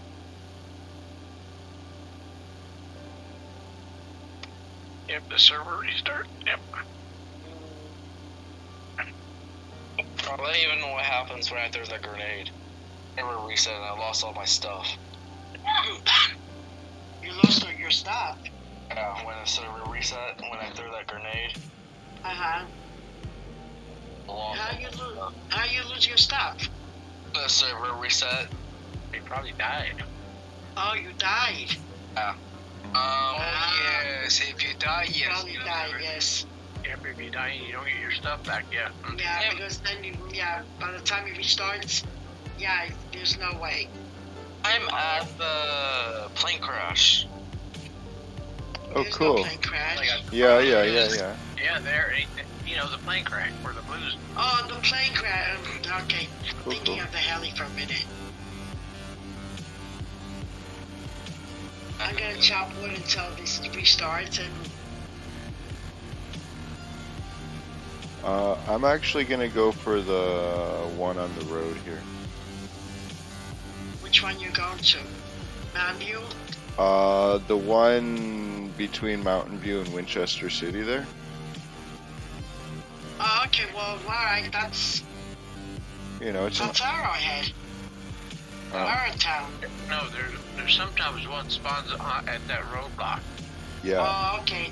Yep, the server restart. Yep. I don't even know what happens when I throw that grenade. Never reset and I lost all my stuff. You lost all your stuff. Yeah, when the server reset, when I threw that grenade, Uh huh. How you my lose? How you lose your stuff? The server reset. He probably died. Oh, you died. Um, Oh, yes. If you die, You yes. probably died. Yes. Yep, if you die, you don't get your stuff back. Yeah. Yeah, because then you, yeah, by the time it restarts, yeah, there's no way. I'm at the plane crash. oh, there's cool. No plane crash. Like a- Yeah, yeah, yeah, yeah. Yeah, there. ain't- You know the plane crash where the blues. Oh, the plane crash. um, Okay, Cool, thinking cool. of the heli for a minute. I'm gonna chop wood until this restarts, and Uh, I'm actually gonna go for the one on the road here. which one you going to? Mountain View? Uh, the one between Mountain View and Winchester City there. Oh, okay. Well, all right. That's You know, it's an, that's Arrowhead. Oh. Arrowtown. No, there's there's sometimes one spawns at that roadblock. yeah. Oh, okay.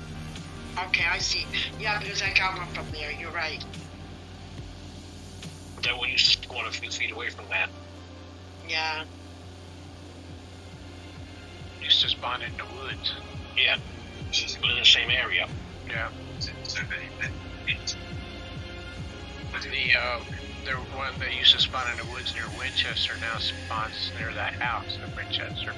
Okay, I see. Yeah, because I got one from there. You're right. That one you to spawn a few feet away from that. Yeah. Used to spawn in the woods. Yeah. She's in the same area. Yeah. The uh, there one that used to spawn in the woods near Winchester now spawns near that house in Winchester.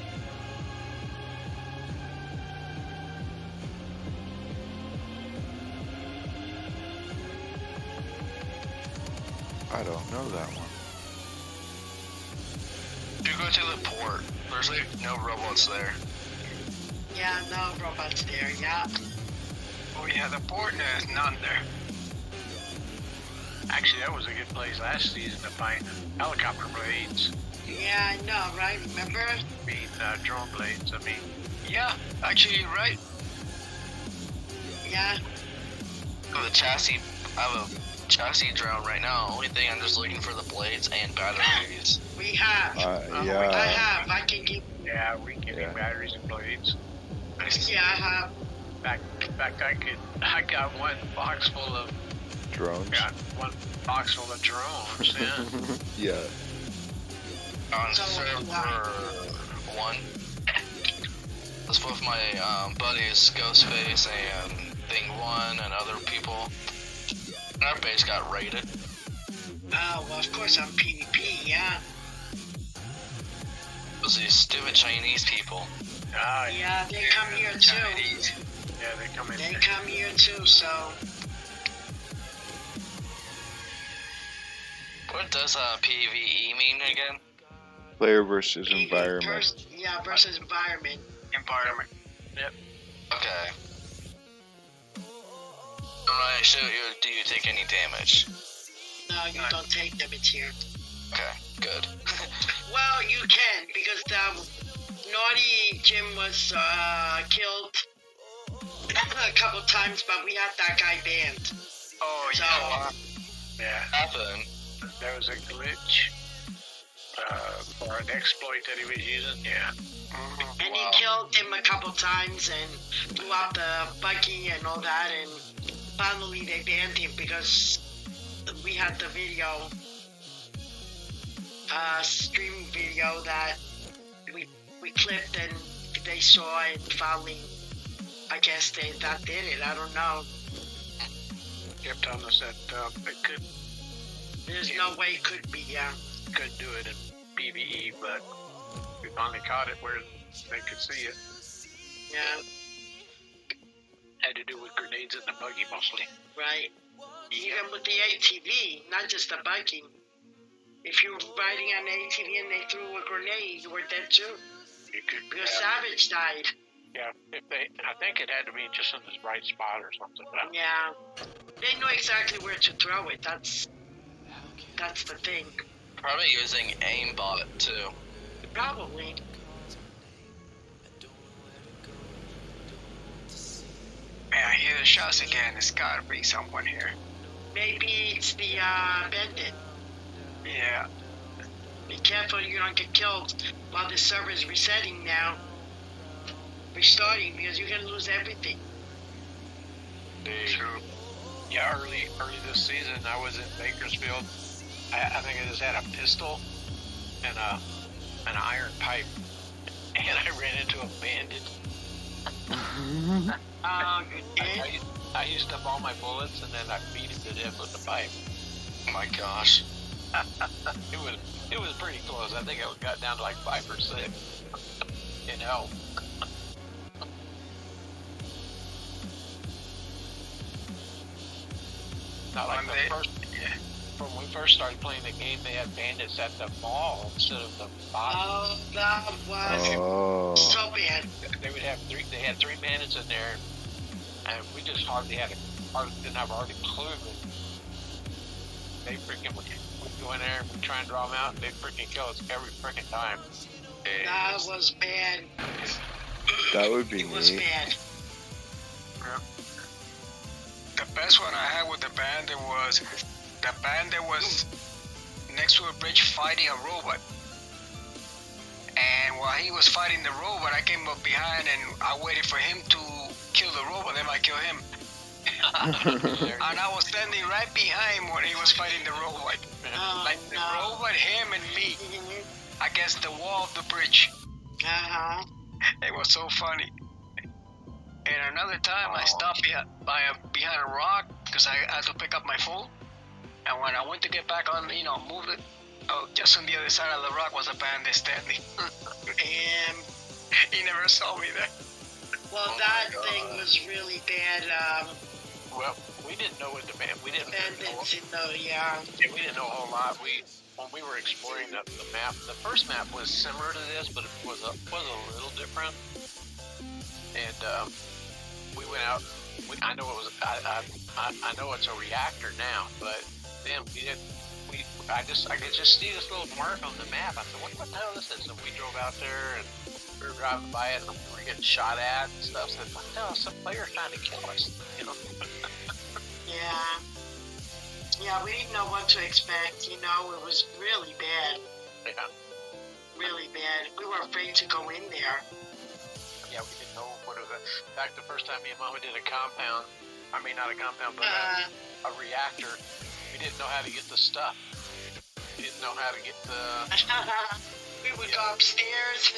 I don't know that one. If you go to the port, there's like no robots there. Yeah, no robots there. Yeah. Oh, yeah, the port, there's none there. Actually, that was a good place last season to find helicopter blades. Yeah, I know, right? Remember? I mean, uh, drone blades. I mean, Yeah, actually, you're right. Yeah. The chassis, I have a chassis drone right now. Only thing I'm just looking for the blades and batteries. We have. Uh, I yeah. have. I can give. yeah, we can Yeah. get batteries and blades. Yeah, I have. In fact, in fact, I could. I got one box full of. Drones. Got one box full of drones. Yeah. yeah. On So, server one, that's with my um, buddies Ghostface and Thing One and other people. And our base got raided. Oh, well, of course I'm PvP. Yeah. It was these stupid Chinese people. Ah, yeah, Yeah, they come here too. Chinese. yeah, they come in. They there. come here too. So What does uh, PVE mean again? Player versus PvP environment. vers- yeah, versus environment. Environment. Yep. Okay. When I shoot you, do you take any damage? No, you don't take damage here. Okay, good. Well, you can because the naughty Jim was uh, killed a couple times, but we had that guy banned. Oh, So yeah. Yeah, Happened. There was a glitch. Uh, or an exploit that he was using. Yeah. and Wow. he killed him a couple times and blew up the buggy and all that, and finally they banned him because we had the video, uh, stream video that we we clipped and they saw and finally, I guess they that did it. I don't know. Kept telling us that uh, they could There's no way it could be. Yeah. could do it in PVE, but we finally caught it where they could see it. Yeah. Had to do with grenades in the buggy mostly. Right. Even with the ATV, not just the buggy. If you were riding on an ATV and they threw a grenade, you were dead too. It could be. Because Savage died. Yeah, if they, I think it had to be just in the right spot or something. But Yeah. They know exactly where to throw it. That's that's the thing. Probably using aimbot too. Probably. Man, I hear the shots again. It's gotta be someone here. Maybe it's the uh, bandit. Yeah. Be careful you don't get killed while the server is resetting now. Restarting because you're gonna lose everything. they, yeah, early early this season, I was in Bakersfield. I, I think I just had a pistol and a an iron pipe, and I ran into a bandit. Ah, oh, you I, I, used, I used up all my bullets, and then I beat him to death with the pipe. Oh my gosh. It was it was pretty close. I think I got down to like five or six in health. Not like When the they- first. When we first started playing the game, they had bandits at the mall instead of the bottom. Oh, that was Oh. so bad. They would have three. They had three bandits in there, and we just hardly had a hardly didn't have hardly a clue. They freaking would we'd go in there and we'd try and draw them out. And They'd freaking kill us every freaking time. That was bad. That would be It was neat. bad. The best one I had with the bandit was the band that was next to a bridge fighting a robot. And while he was fighting the robot, I came up behind and I waited for him to kill the robot. Then I kill him. And I was standing right behind when he was fighting the robot. Oh, Like the no. robot, him, and me against the wall of the bridge. Uh-huh. It was so funny. And another time, I stopped behind, by a, behind a rock because I had to pick up my phone. And when I went to get back on, you know, move it, oh, just on the other side of the rock was a bandit standing. And, he never saw me there. well, Oh that thing was really bad. Um, Well, we didn't know what the band. We didn't. know, bandits in the, yeah. we didn't know a whole lot. We when we were exploring the, the map. The first map was similar to this, but it was a was a little different. And um, we went out. We, I know it was. I I I know it's a reactor now, but then we did. We I just I could just see this little mark on the map. I said, what the hell is this? And we drove out there and we were driving by it and we were getting shot at and stuff. I Said, what the hell? Some player's trying to kill us. You know. Yeah. Yeah, we didn't know what to expect. You know, it was really bad. Yeah. Really bad. We were afraid to go in there. Yeah, we didn't know what it was. In fact, the first time me and Mama did a compound, I mean, not a compound, but Uh, a, a reactor, we didn't know how to get the stuff. We didn't know how to get the. we would go upstairs.